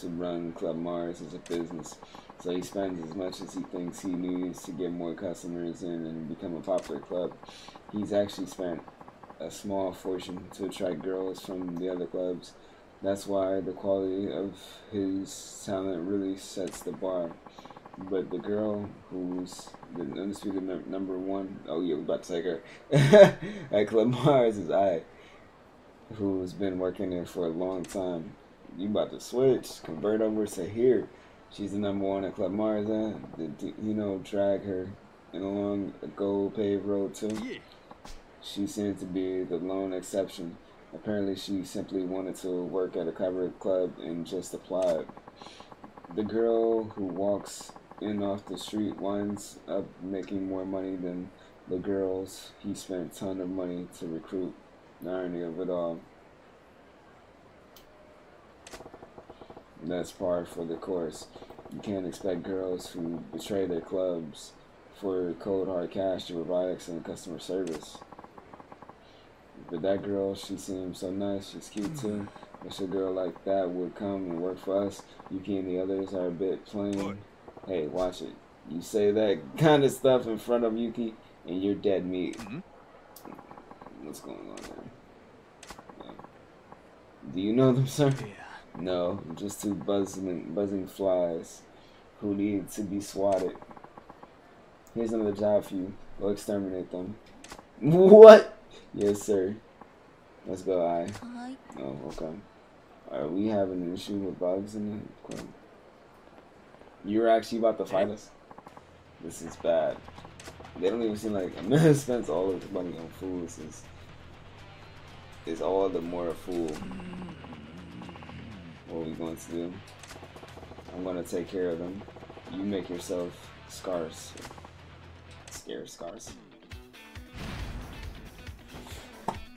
to run Club Mars as a business. So he spends as much as he thinks he needs to get more customers in and become a popular club. He's actually spent a small fortune to attract girls from the other clubs. That's why the quality of his talent really sets the bar. But the girl who's the undisputed number one, oh yeah, we about to take her <laughs> at Club Mars is Ai, who's been working there for a long time. You about to switch, convert over to here. She's the number one at Club? Did, did, eh? you know, drag her in along a gold paved road too. いえ She seemed to be the lone exception. Apparently, she simply wanted to work at a covered club and just applied. The girl who walks in off the street winds up making more money than the girls he spent a ton of money to recruit. The irony of it all. That's par for the course. You can't expect girls who betray their clubs for cold hard cash to provide excellent customer service. But that girl, she seems so nice. She's cute too. Wish a girl like that would come and work for us. Yuki and the others are a bit plain. Hey, watch it. You say that kind of stuff in front of Yuki, and you're dead meat. Mhm. What's going on there? Do you know them, sir? いや No, just two buzzing, buzzing flies who need to be swatted. Here's another job for you. Go exterminate them. <laughs> What? Yes, sir. Let's go, Ai. はい Oh, okay. Are we having an issue with bugs in the? You're actually about to fight us? This is bad. They don't even seem like <laughs> a man spends all of his money on food. This is, is all the more a fool. Mm. What are we going to do? I'm going to take care of them. You make yourself scarce. Scarce, scarce.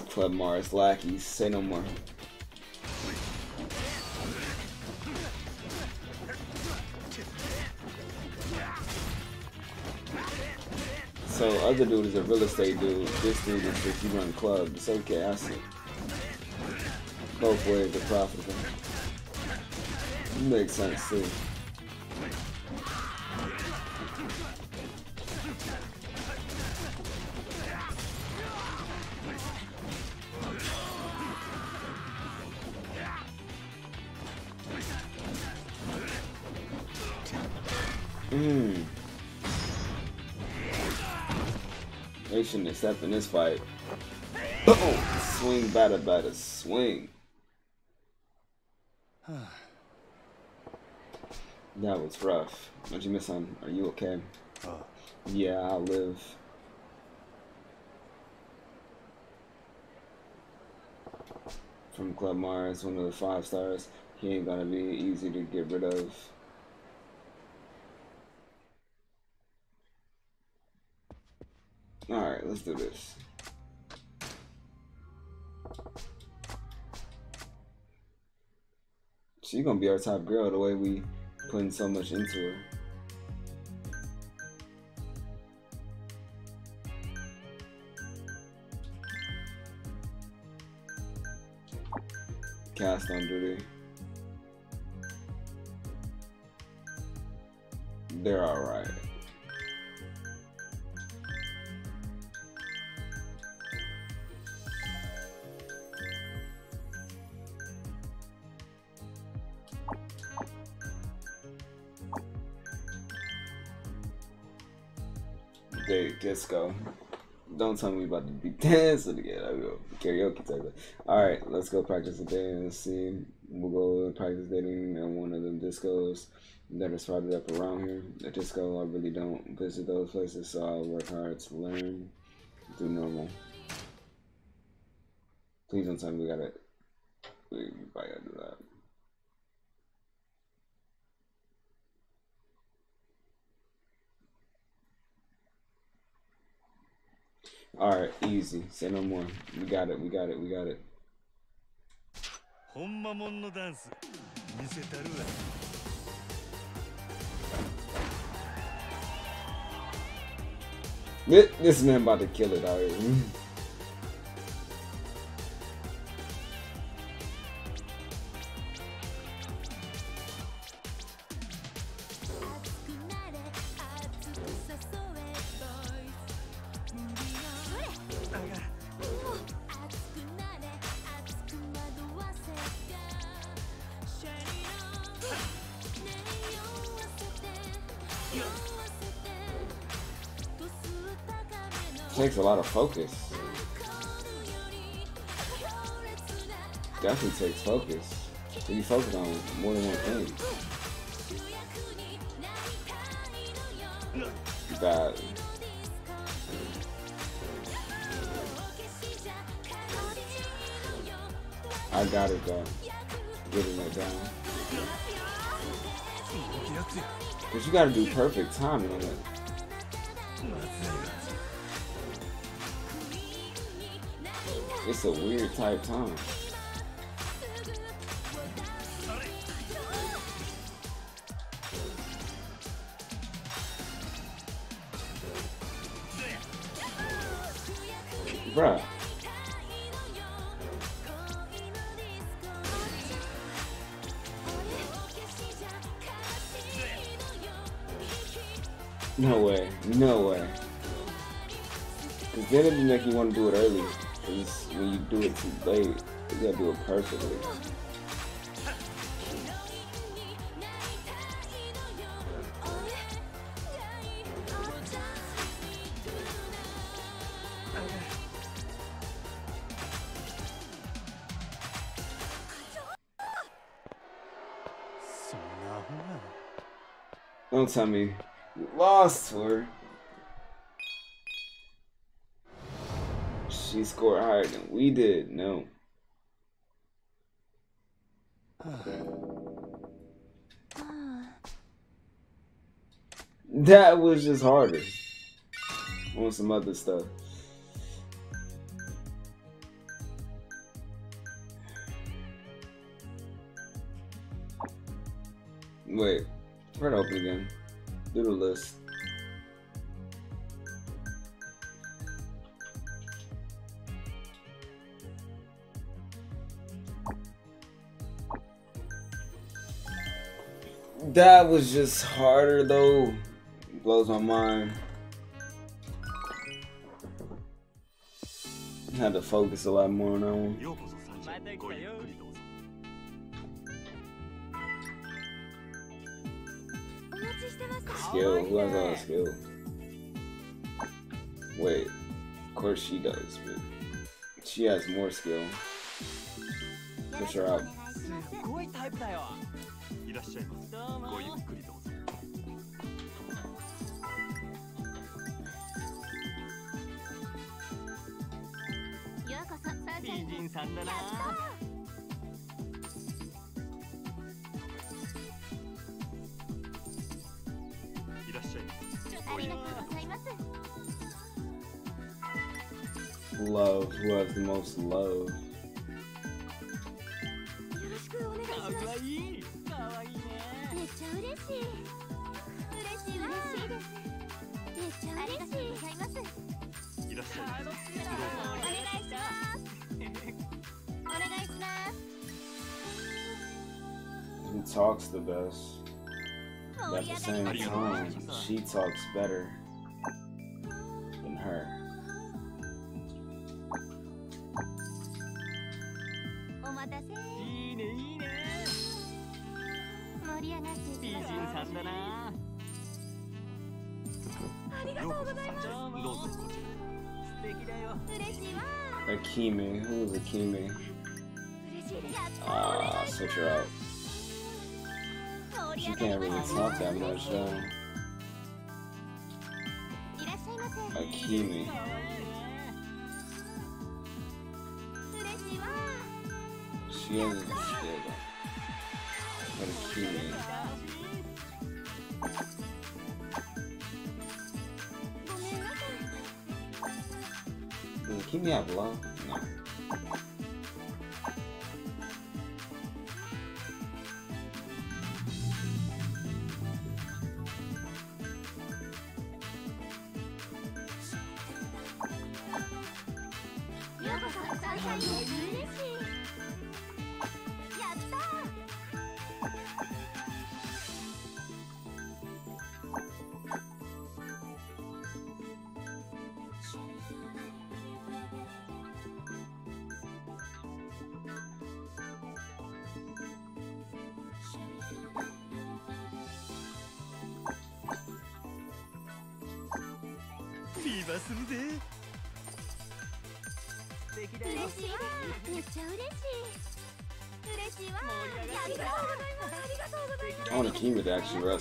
Club Mars lackeys, say no more. So other dude is a real estate dude. This dude is just you run club. It's okay, I see. Both ways are profitable. Makes sense too. Mmm. They shouldn't stepped in this fight. Boom! Swing, batter, batter, swing. That was rough. What you miss, son? Are you okay? あ Yeah, I'll live. From Club Mars, one of the five stars. He ain't gonna be easy to get rid of. Alright, let's do this. She gonna be our top girl the way we putting so much into her. Cast on duty. They're alright. Disco. Don't tell me about to be <laughs> dancing again. I go karaoke type. All right, let's go practice a dance scene. We'll go practice dating in one of them discos that are spotted up around here. The disco, I really don't visit those places, so I'll work hard to learn. Do normal. Please don't tell me we gotta. We probably gotta do that. All right, easy. Say no more. We got it. We got it. We got it. ほんまもんのダンス見せたるわ This, this man about to kill it out <laughs> focus. Definitely takes focus. When you focus on more than one thing. You got I got it though. Getting it down. But you gotta do perfect timing on it. It's a weird type time. When you too late, you gotta do it perfectly. Don't tell me you lost her. She scored higher than we did. No. <sighs> That was just harder. On some other stuff. Wait, try to open again. Do the list. That was just harder though. It blows my mind. Had to focus a lot more on that one. Skill, who has all skill? Wait, of course she does, but she has more skill. Push her out. いらっしゃいませどうもごゆっくりどうぞ。ようこそサンシャイン美人さんだな。いらっしゃいませありがとうございます。Love. Who has the most love? わいいねめっちゃ嬉しい嬉しいわ嬉しいですめっちゃ嬉しいありがとうございますいらっしゃいませ楽しみだお願いしますお願いします Who talks the best? But at 盛 the り上がり same ました time, she talks better than her. 美人さんだな ありがとうございますどうぞこち素敵だよ嬉しいわ Akime. Who is Akime? 嬉しいですやった Ah, switch her out. 盛り She 上が can't り really まし talk that much though. いらっしゃいませ Akime. 嬉しいわ She has a shit. But Akime. い Does Akime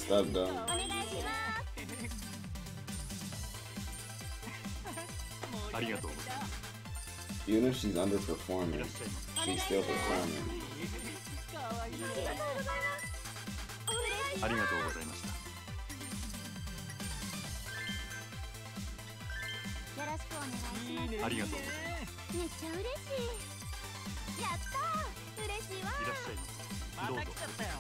だんだ？んお願いしますありがとう You know she's underperforming. She's still performing. ありがとうございました。よろしくお願いします。ありがとうございます。めっちゃ嬉しい。やった嬉しいわ。いらっしゃいませ。どうぞ。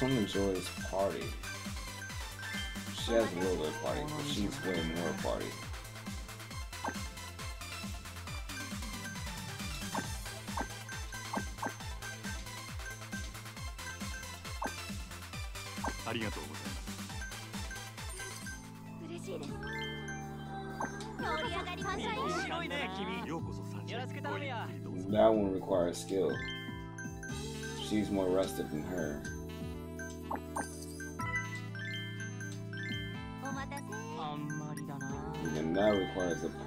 Song party. She oh has a little bit of party, but she's way more party. That one requires skill. She's more rustic than her.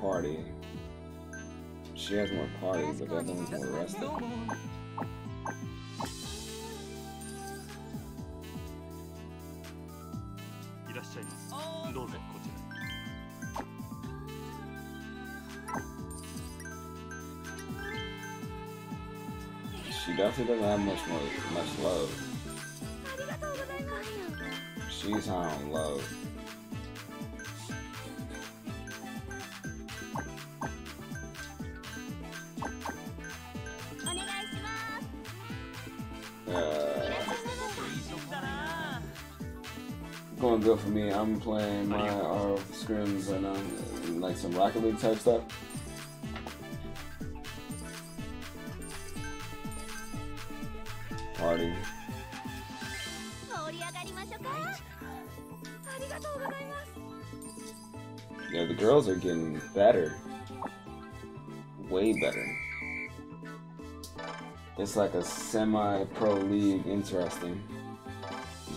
party. She has more parties, but that one's more rested. She definitely doesn't have much more, much love. She's high on love. me, I'm playing my R scrims and I'm like some Rocket League type stuff. Party. Yeah, the girls are getting better. Way better. It's like a semi-pro league. Interesting.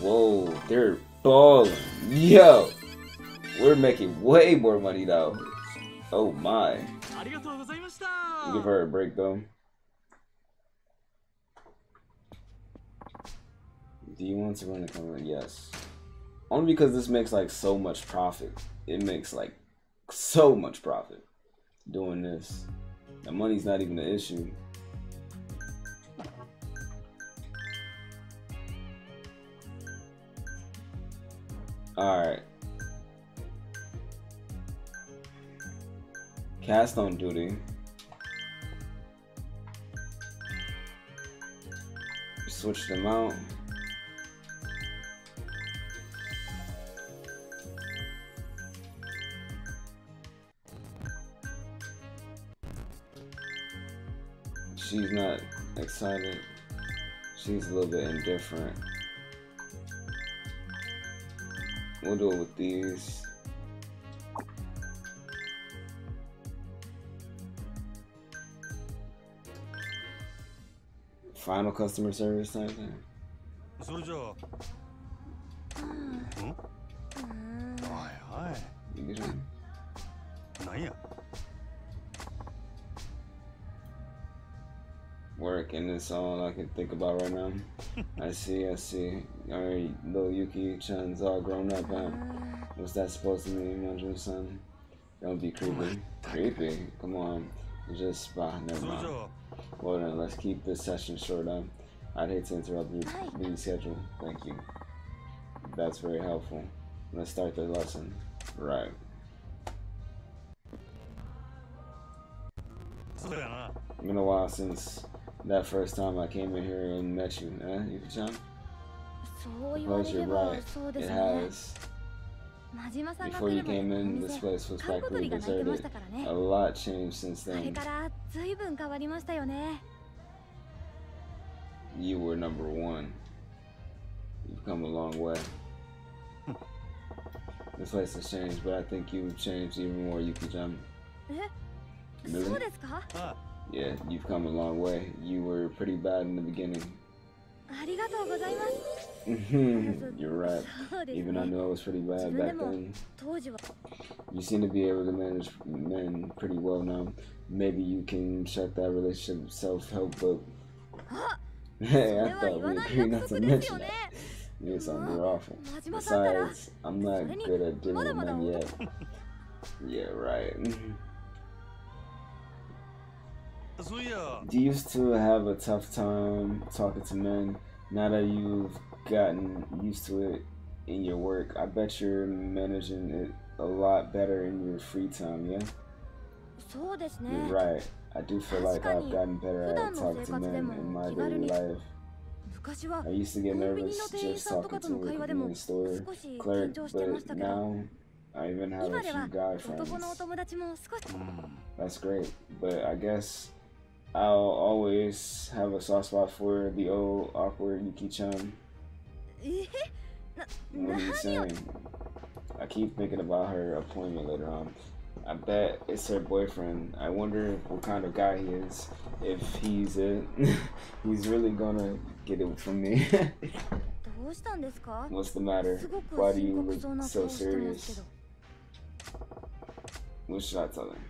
Whoa, they're balling. Yo, we're making way more money though. Oh my. Give her a break though. Do you want to run the camera? Yes. Only because this makes like so much profit. It makes like so much profit doing this. The money's not even an issue. Alright. Cast on duty. Switch them out. She's not excited. She's a little bit indifferent. We'll do it with these. Final customer service type thing. Sojo. Hmm? Aye. And That's all I can think about right now. I see, I see. Alright, little Yuki chan's all grown up, huh? What's that supposed to mean, Andrew? son? Don't be creepy. Creepy? Come on. Just, bah, never mind. Well then, let's keep this session short, huh? I'd hate to interrupt your schedule. Thank you. That's very helpful. Let's start the lesson. Right. It's been a while since that first time I came in here and met you, eh, Yuki-chan? Suppose you're right. It has. Before you came in, this place was practically deserted. A lot changed since then. You were number one. You've come a long way. <laughs> This place has changed, but I think you've changed even more, Yuki-chan. Really? Yeah, you've come a long way. You were pretty bad in the beginning. <laughs> You're right. Even I knew I was pretty bad back then. You seem to be able to manage men pretty well now. Maybe you can shut that relationship self-help book. <gasps> <laughs> hey, I thought we agreed <laughs> not to mention that. It's I'm awful. Besides, I'm not good at dealing with men yet. Yeah, right. Do you still have a tough time talking to men now that you've gotten used to it in your work? I bet you're managing it a lot better in your free time, yeah? You're right. I do feel like I've gotten better at talking to men in my daily life. I used to get nervous just talking to a convenience store clerk, but now I even have a few guy friends. That's great, but I guess I'll always have a soft spot for the old awkward Yuki-chan. <laughs> What are you saying? I keep thinking about her appointment later on. I bet it's her boyfriend. I wonder what kind of guy he is. If he's a, <laughs> he's really gonna get it from me. <laughs> What's the matter? Why do you look so serious? What should I tell him?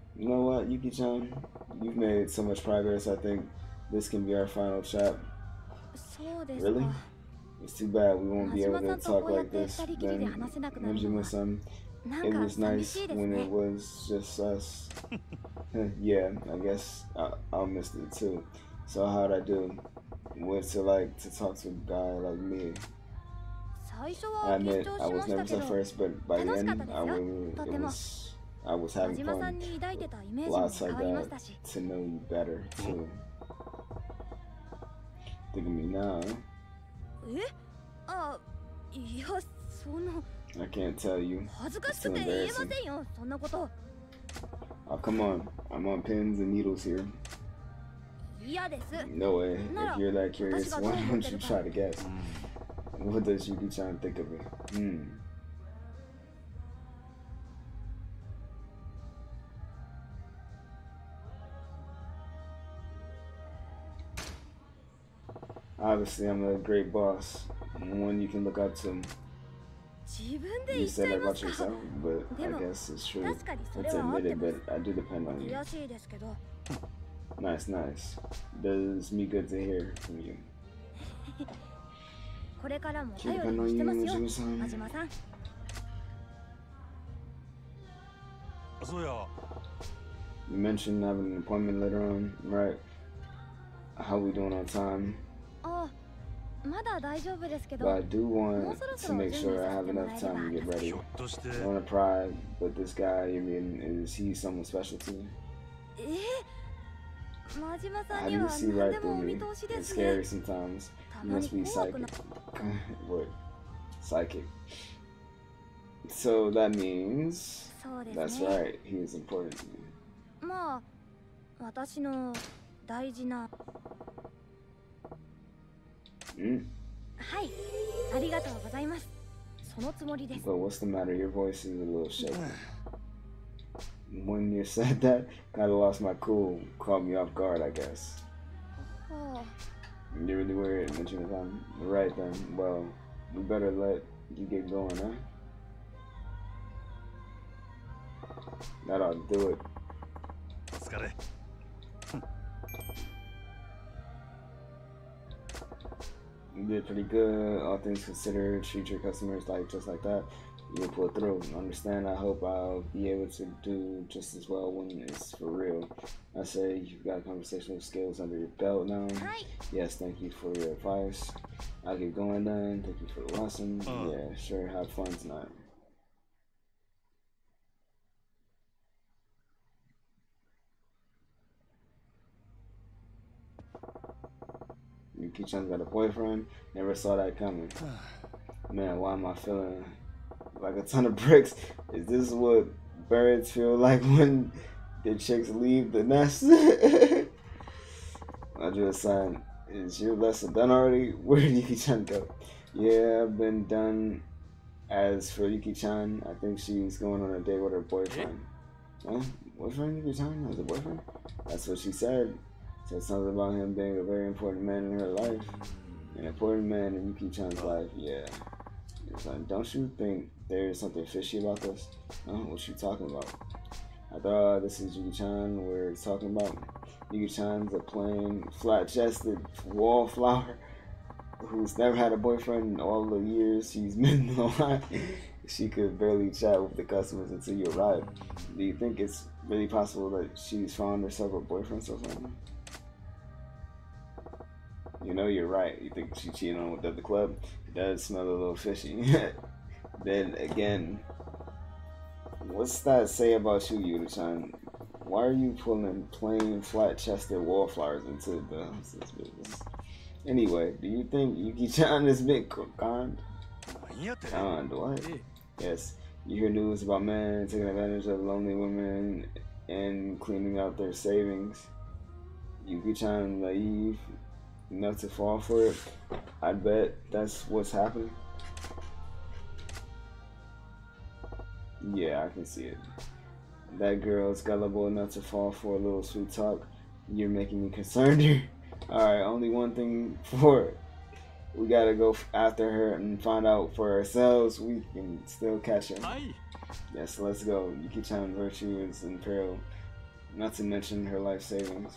you know what, Yuki chan? You've made so much progress. I think this can be our final chat. Really? It's too bad we won't be able to talk like this then. It was nice when it was just us. <laughs> <laughs> yeah, I guess I, I'll miss it too. So how'd I do? What's it like to talk to a guy like me? I admit, I was nervous at first, but by then, I really, it was I was having fun lots like that to know you better too. Think of me now. I can't tell you. It's too embarrassing. Oh, come on. I'm on pins and needles here. No way. If you're that curious, why don't you try to guess? What does you be trying to think of it? Hmm. Obviously, I'm a great boss, one you can look up to. 自分で You 言っちゃ said い that ま about すか yourself, but I でも guess it's true. 確かにそれ It's は合っ admitted, てます but I do depend on you. 悔しいですけど Nice, nice. Does me good to hear from you. <laughs> これからも Keep 頼 depend り on に you, してますよ Majima-san. 真島さんそうや You mentioned having an appointment later on, right? How we doing on time? Oh, but I do want to make sure I have enough time to get ready. I want to pry, but this guy, I mean, is he someone special to eh? me? How do you see right through me? It's scary sometimes. You must be psychic. <laughs> what? Psychic. So that means... That's right, he is important to me. Mm. But what's the matter? Your voice is a little shaky. <sighs> when you said that, kinda lost my cool. Caught me off guard, I guess. <sighs> Oh. You're really worried, mention the time. Right then. Well, we better let you get going, huh? That'll do it. Let's get it. you did pretty good, all things considered, treat your customers like just like that, you'll pull through. Understand, I hope I'll be able to do just as well when it's for real. I say you've got conversational skills under your belt now. Yes, thank you for your advice. I'll keep going then. Thank you for the lesson. Uh. Yeah, sure, have fun tonight. Chan's got a boyfriend. Never saw that coming. <sighs> Man, why am I feeling like a ton of bricks? Is this what birds feel like <laughs> when the chicks leave the nest? <laughs> I just son, is your lesson done already? <laughs> Where did Yuki Chan go? Yeah, I've been done. As for Yuki Chan, I think she's going on a date with her boyfriend. Huh? Boyfriend Yuki Chan has a boyfriend? That's what she said. Said something about him being a very important man in her life. An important man in Yuki Chan's oh. life, yeah. It's like, don't you think there's something fishy about this? Huh? What you talking about? I thought this is Yuki Chan we're talking about. Yuki Chan's a plain, flat-chested wallflower who's never had a boyfriend in all the years she's <laughs> been alive. She could barely chat with the customers until you arrive. Do you think it's really possible that she's found herself a boyfriend so far? You know you're right. You think she cheated on with the club? It does smell a little fishy. <laughs> then again, what's that say about you, Yuta-chan? Why are you pulling plain, flat-chested wallflowers into the business? Anyway, do you think Yuki-chan has been conned? Conned, what? Yes, you hear news about men taking advantage of lonely women and cleaning out their savings. Yuki-chan naive enough to fall for it. I bet that's what's happening. Yeah, I can see it. That girl's gullible enough to fall for a little sweet talk. You're making me concerned here. <laughs> Alright, only one thing for it. We gotta go after her and find out for ourselves. We can still catch her. Yes, let's go. Yuki-chan virtue is in peril. Not to mention her life savings.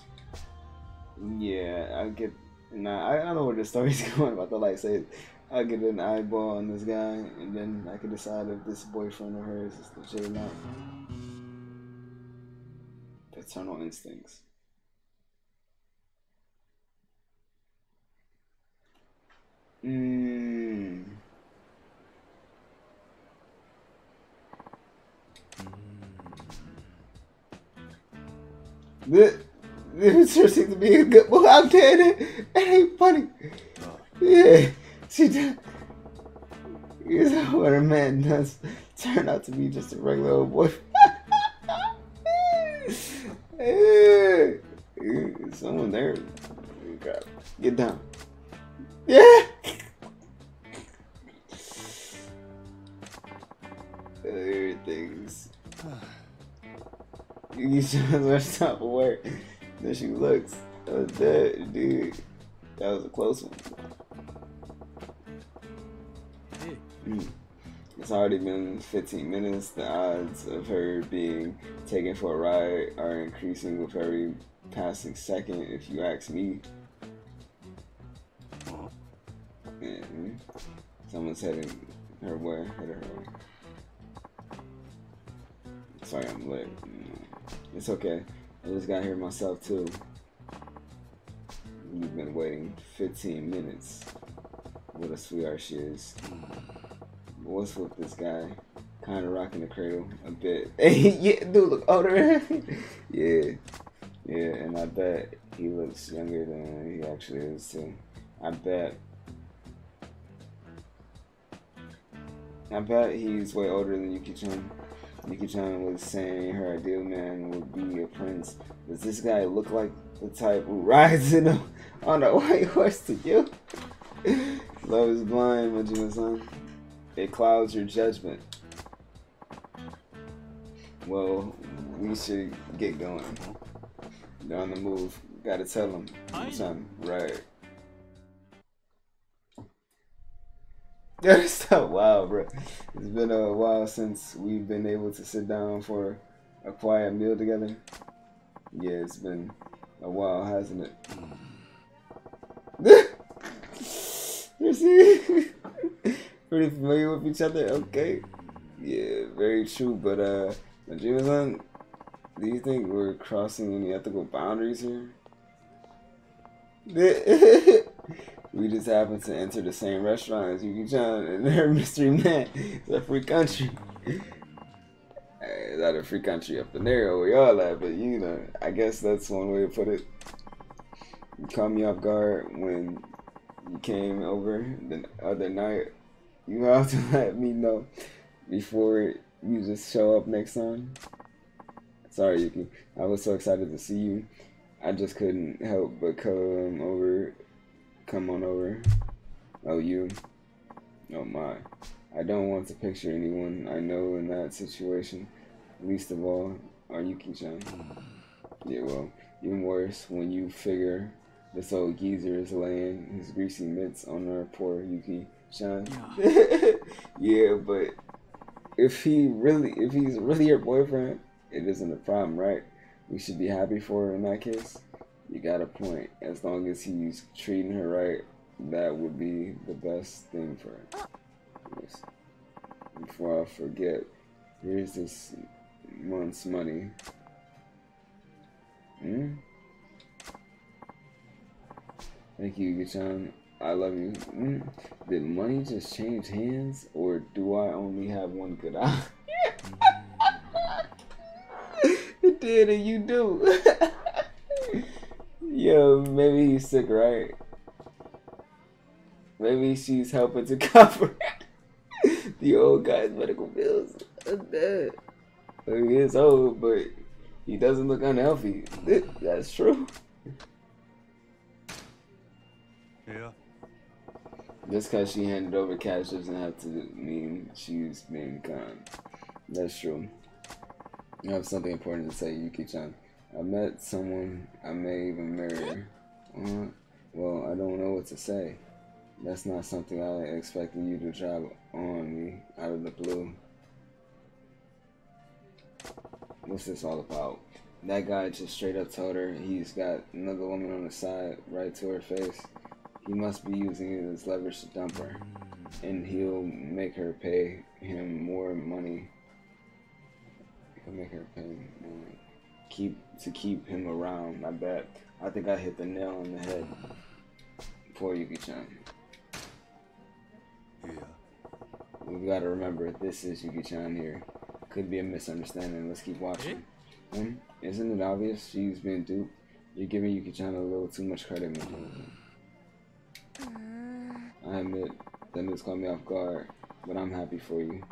Yeah, I get. Nah, I, I know where the story's <laughs> going about the life savings. I get an eyeball on this guy, and then I can decide if this boyfriend of hers is legit or not. Paternal instincts. Mmm. This, sure seems to be a good boy. I'm dead. It ain't funny. Yeah, did. Here's what a man does. Turned out to be just a regular old boy. <laughs> Someone there. Get down. Yeah. Everything's. <sighs> You just stop work. There she looks. That was dead, dude. That was a close one. Mm. It's already been 15 minutes. The odds of her being taken for a ride are increasing with every passing second, if you ask me. Someone's heading her way. Headed her way. Sorry, I'm late. It's okay. I just got here myself too. You've been waiting 15 minutes. What a sweetheart she is. What's with this guy? Kind of rocking the cradle a bit. Hey, <laughs> yeah, dude, look older. <laughs> yeah. Yeah, and I bet he looks younger than he actually is too. I bet. I bet he's way older than Yuki-chan. Yuki-chan was saying her ideal man would be a prince. Does this guy look like the type who rides in a, on a <laughs> white horse to you? <laughs> Love is blind, Majima-san. It clouds your judgment. Well, we should get going. They're on the move. Gotta tell them. Son, right. Yeah, not wow, bro. It's been a while since we've been able to sit down for a quiet meal together. Yeah, it's been a while, hasn't it? <laughs> you see? <laughs> Pretty familiar with each other? Okay. Yeah, very true. But, uh, Majima-san, do you think we're crossing any ethical boundaries here? <laughs> we just happen to enter the same restaurant as Yuki-chan and her mystery man. It's a free country. It's not a free country up in there where y'all at, but you know, I guess that's one way to put it. You caught me off guard when you came over the other night. You <laughs> have to let me know before you just show up next time. Sorry, Yuki. I was so excited to see you. I just couldn't help but come over. Come on over. Oh, you. Oh, my. I don't want to picture anyone I know in that situation. Least of all, our Yuki-chan. Hmm. Yeah, well, even worse when you figure this old geezer is laying his greasy mitts on our poor Yuki-chan. <laughs> yeah, but if he really, if he's really your boyfriend, it isn't a problem, right? We should be happy for her in that case. You got a point. As long as he's treating her right, that would be the best thing for her. Yes. Before I forget, here's this month's money. Hmm? Thank you, Yuchan. I love you. Hmm? Did money just change hands, or do I only have one good eye? <laughs> <laughs> it did, and you do. <laughs> Yo, maybe he's sick, right? Maybe she's helping to <laughs> cover the old guy's medical bills. Dead. He is old, but he doesn't look unhealthy. That's true. Yeah. Just because she handed over cash doesn't have to mean she's being kind. That's true. I have something important to say, Yuki-chan. I met someone I may even marry. Uh, well, I don't know what to say. That's not something I expected you to drop on me out of the blue. What's this all about? That guy just straight up told her he's got another woman on the side right to her face. He must be using it as leverage to dump her. And he'll make her pay him more money. He'll make her pay more. Keep to keep him around. I bet. I think I hit the nail on the head. Poor Yuki-chan. Yeah. We've gotta remember this is Yuki-chan here. Could be a misunderstanding. Let's keep watching. Hmm? Isn't it obvious she's been duped? You're giving Yuki-chan a little too much credit, man. I admit that news caught me off guard, but I'm happy for you.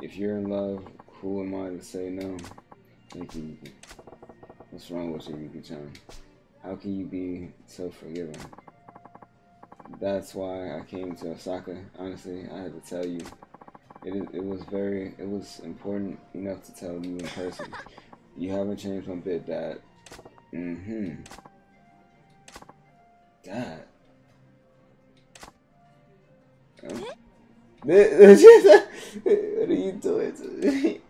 If you're in love, who am I to say no? Thank you, Yuki. What's wrong with you, Yuki-chan? How can you be so forgiving? That's why I came to Osaka. Honestly, I had to tell you. It, it was very, it was important enough to tell you in person. You haven't changed one bit, Dad. Mm-hmm. Dad. Um, <laughs> what are you doing?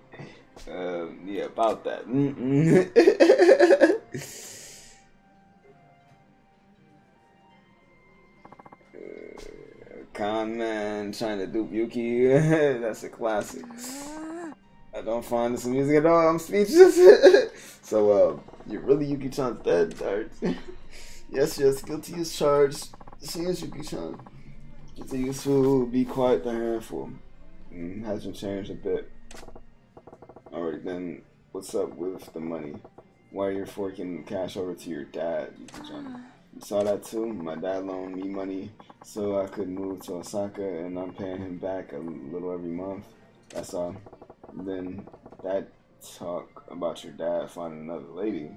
Um, yeah, about that. <laughs> Con man trying to dupe Yuki. <laughs> That's a classic. I don't find this amusing at all. I'm speechless. <laughs> so, uh, you're really Yuki Chan's dead, Dart. yes, yes, guilty is charged. She is Yuki Chan. It's a useful, be quite the handful. Mm, hasn't changed a bit. Alright then, what's up with the money? while you're forking cash over to your dad. You saw that too? My dad loaned me money so I could move to Osaka, and I'm paying him back a little every month. That's all. Then that talk about your dad finding another lady.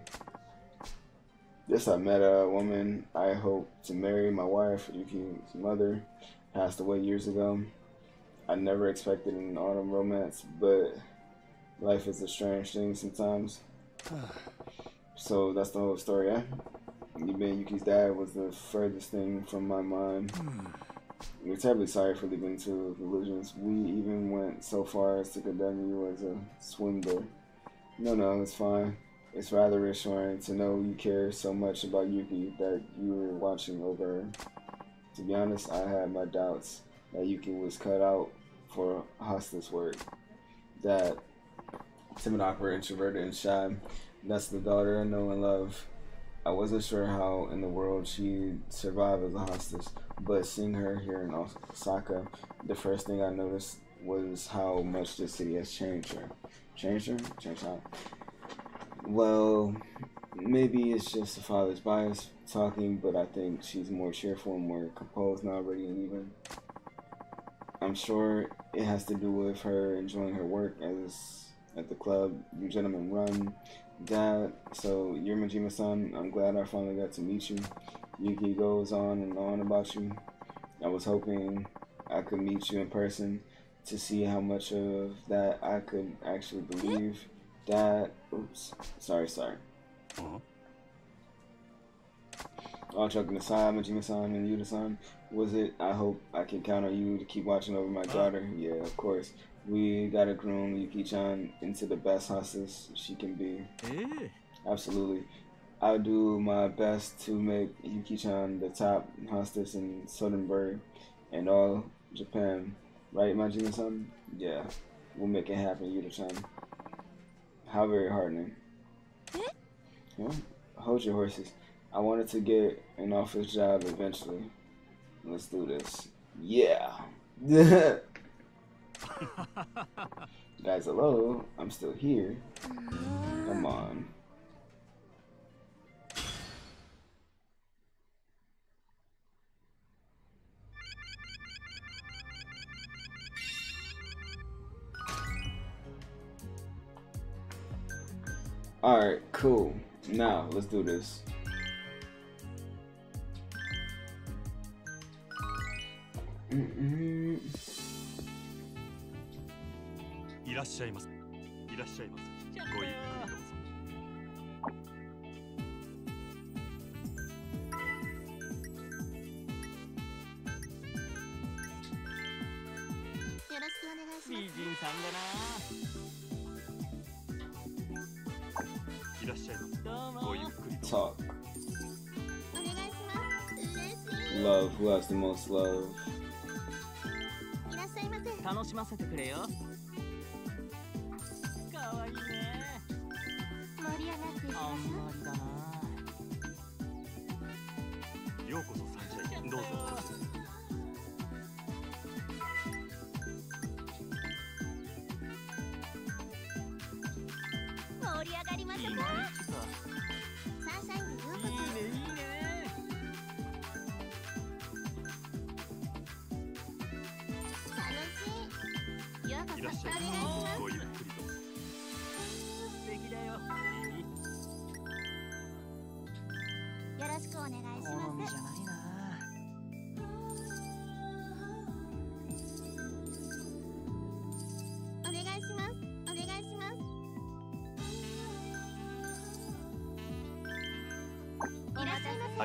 Yes, I met a woman I hope to marry. My wife, Yuki's mother, passed away years ago. I never expected an autumn romance, but life is a strange thing sometimes. <sighs> so that's the whole story? You being Yuki's dad was the furthest thing from my mind. Hmm. We're terribly sorry for leaving to illusions. We even went so far as to condemn you as a swindler. No, no, it's fine. It's rather reassuring to know you care so much about Yuki that you were watching over her. To be honest, I had my doubts that Yuki was cut out for hostess work. That timid, awkward, introverted, and shy. That's the daughter I know and love. I wasn't sure how in the world she'd survive as a hostess, but seeing her here in Osaka, the first thing I noticed was how much the city has changed her. Changed her? Changed how? Well, maybe it's just the father's bias talking, but I think she's more cheerful and more composed now, ready and even. I'm sure it has to do with her enjoying her work as at the club you gentlemen run. Dad, so you're Majima-san. I'm glad I finally got to meet you. Yuki goes on and on about you. I was hoping I could meet you in person to see how much of that I could actually believe. Dad, oops, sorry, sorry. Uh-huh. All joking aside, Majima-san and Yuta-san, was it? I hope I can count on you to keep watching over my daughter. Yeah, of course. We gotta groom Yuki-chan into the best hostess she can be. ええ Absolutely. I'll do my best to make Yuki-chan the top hostess in Sotenbori and all Japan. Right, Majima-san? Yeah. We'll make it happen, Yuta-chan. How very heartening. Yeah. Hold your horses. I wanted to get an office job eventually. Let's do this. Yeah. <laughs> <laughs> Guys, hello. I'm still here. Come on. Alright, cool. Now, let's do this. Mm-mm. いらっしゃいませいらっしゃいませごゆっくりどうぞ美人さんいらっしゃいませだなどうも。ごゆっくりどうぞ Talk. Love. Who has the most love? 楽しませてくれよ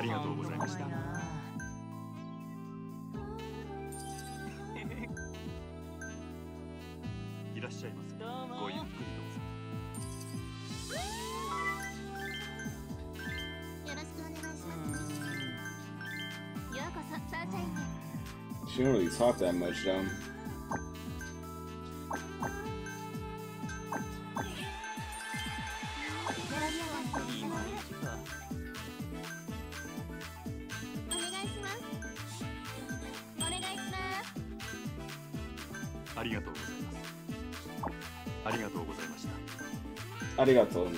ありがとうございました好みだないらっしゃいませどうもごゆっくりどうぞよろしくお願いしうますんようこそサンシャインへ She don't really talk that much, though. りがとうね。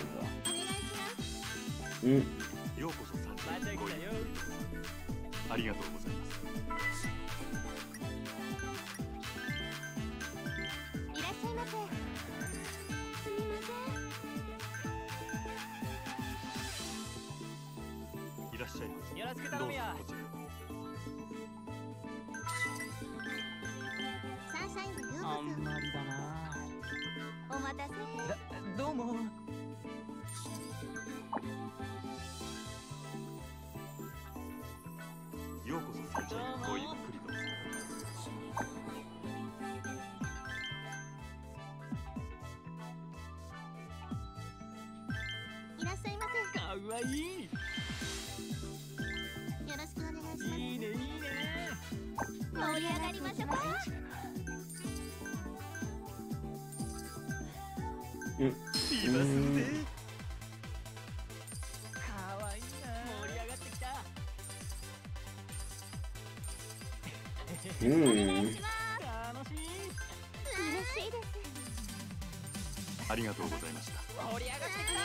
ありがとうございました盛り上がってきた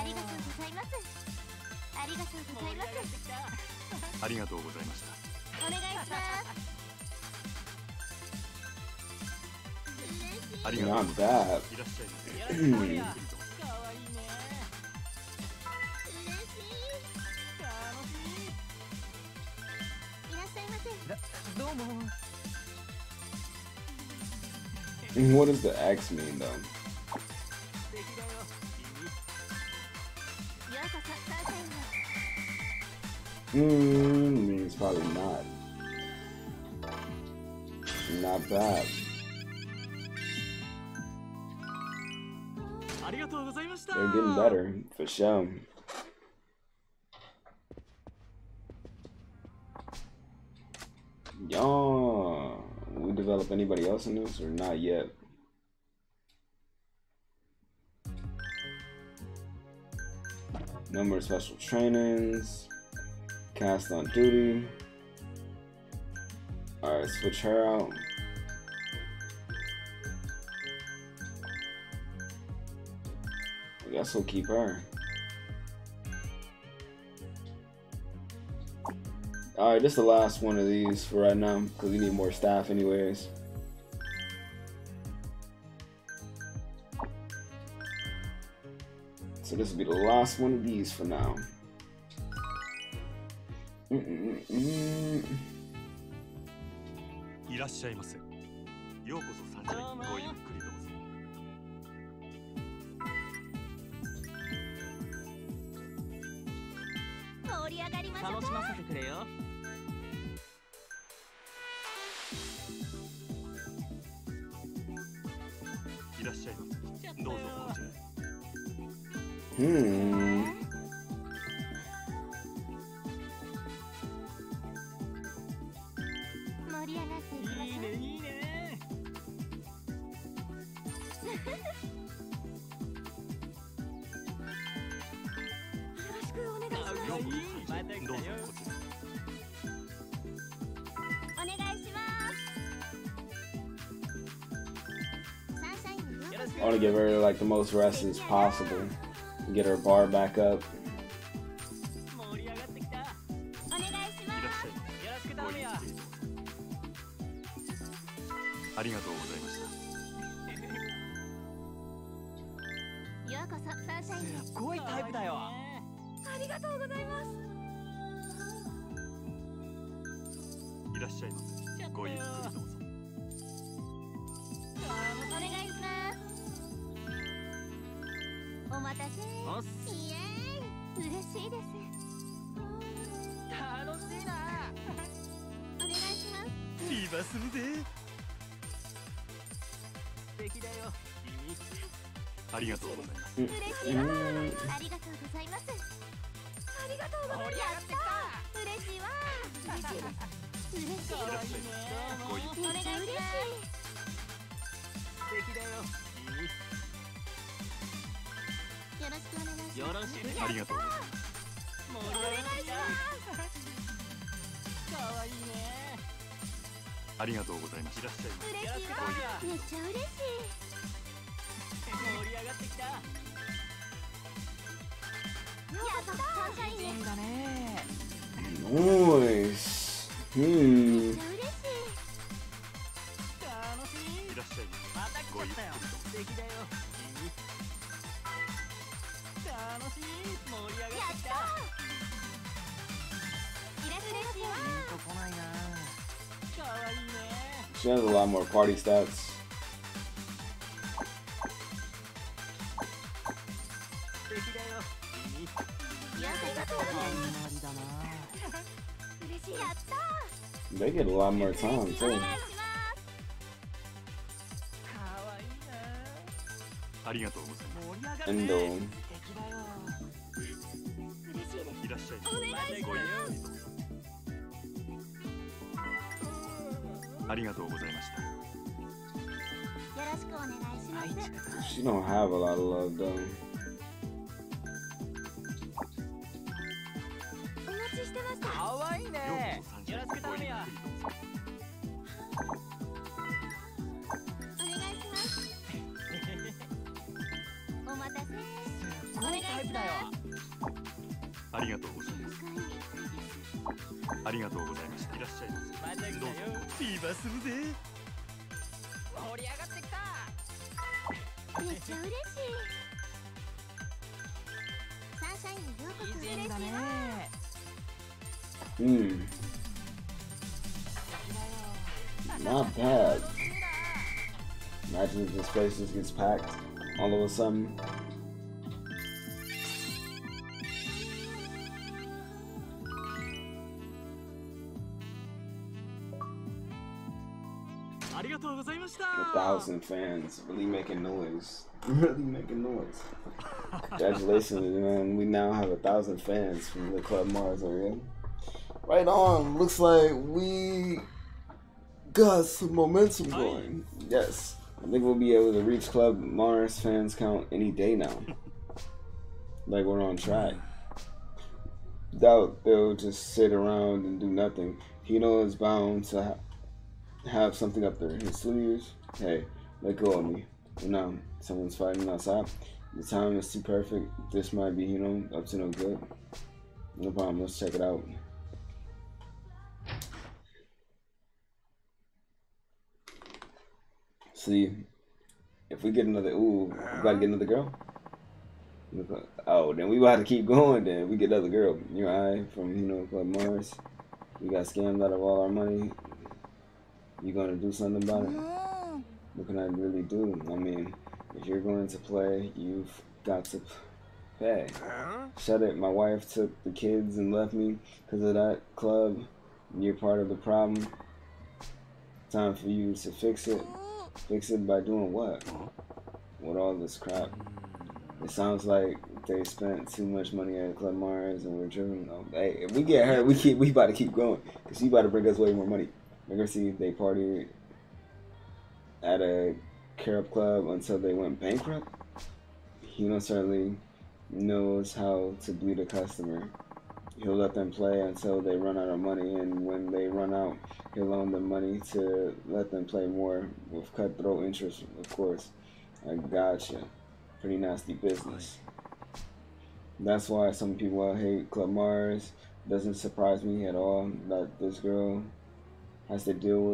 ありがとうございますありがとうございますありがとうございましたお願いしますありがとうございます。いらっしゃいませ。What does the X mean, though? Mmm, means probably not. Not bad. They're getting better, for sure. Yeah, we develop anybody else in this or not yet? Number of special trainings. Cast on duty. Alright, switch her out. I guess we'll keep her. Alright, this is the last one of these for right now, because we need more staff anyways. So this will be the last one of these for now. いらっしゃいませ。ようこそ。give her like the most rest as possible, get her bar back up. いらっしゃいままた来ちゃったよ素敵だよ楽しみ盛り上がってきたいらっしゃいませピンとこないなかわいいね She has a lot more party stats. 素敵だよ君いらっしゃいませあんまりだな嬉しいやった They get a lot more time お too. りがとうございま盛り上がって Endo. 素敵だよ嬉しいですすいらっしゃいまお願いしせごゆっくりどうぞありがとうございましたよろしくお願いしま愛す 知 She don't have a lot of love though. gets packed all of a sudden. A thousand fans really making noise. <laughs> Really making noise. Congratulations, man. We now have a thousand fans from the Club Mars area. Right on. Looks like we got some momentum going. Yes. I think we'll be able to reach Club Mars fans count any day now. <laughs> like we're on track. Doubt they'll just sit around and do nothing. Hino is bound to ha- have something up there. His sleeves. Hey, let go of me. You know, someone's fighting outside. The time is too perfect. This might be, you know, up to no good. No problem. Let's check it out. See, if we get another, ooh, we gotta get uh-huh. another girl. Oh, then we about to keep going. Then we get another girl. You I from you know Club Mars. We got scammed out of all our money. You gonna do something about it? Mm-hmm. What can I really do? I mean, if you're going to play, you've got to pay. Uh-huh. Shut it. My wife took the kids and left me because of that club. You're part of the problem. Time for you to fix it. Fix it by doing what? With all this crap. It sounds like they spent too much money at Club Mars and we're driven. Oh, hey, if we get hurt, we keep we about to keep going because you about to bring us way more money. Remember, see, they party at a cabaret club until they went bankrupt. He most certainly knows how to bleed a customer. He'll let them play until they run out of money, and when they run out, he'll loan them money to let them play more with cutthroat interest, of course. I gotcha. Pretty nasty business. That's why some people hate Club Mars. Doesn't surprise me at all that this girl has to deal with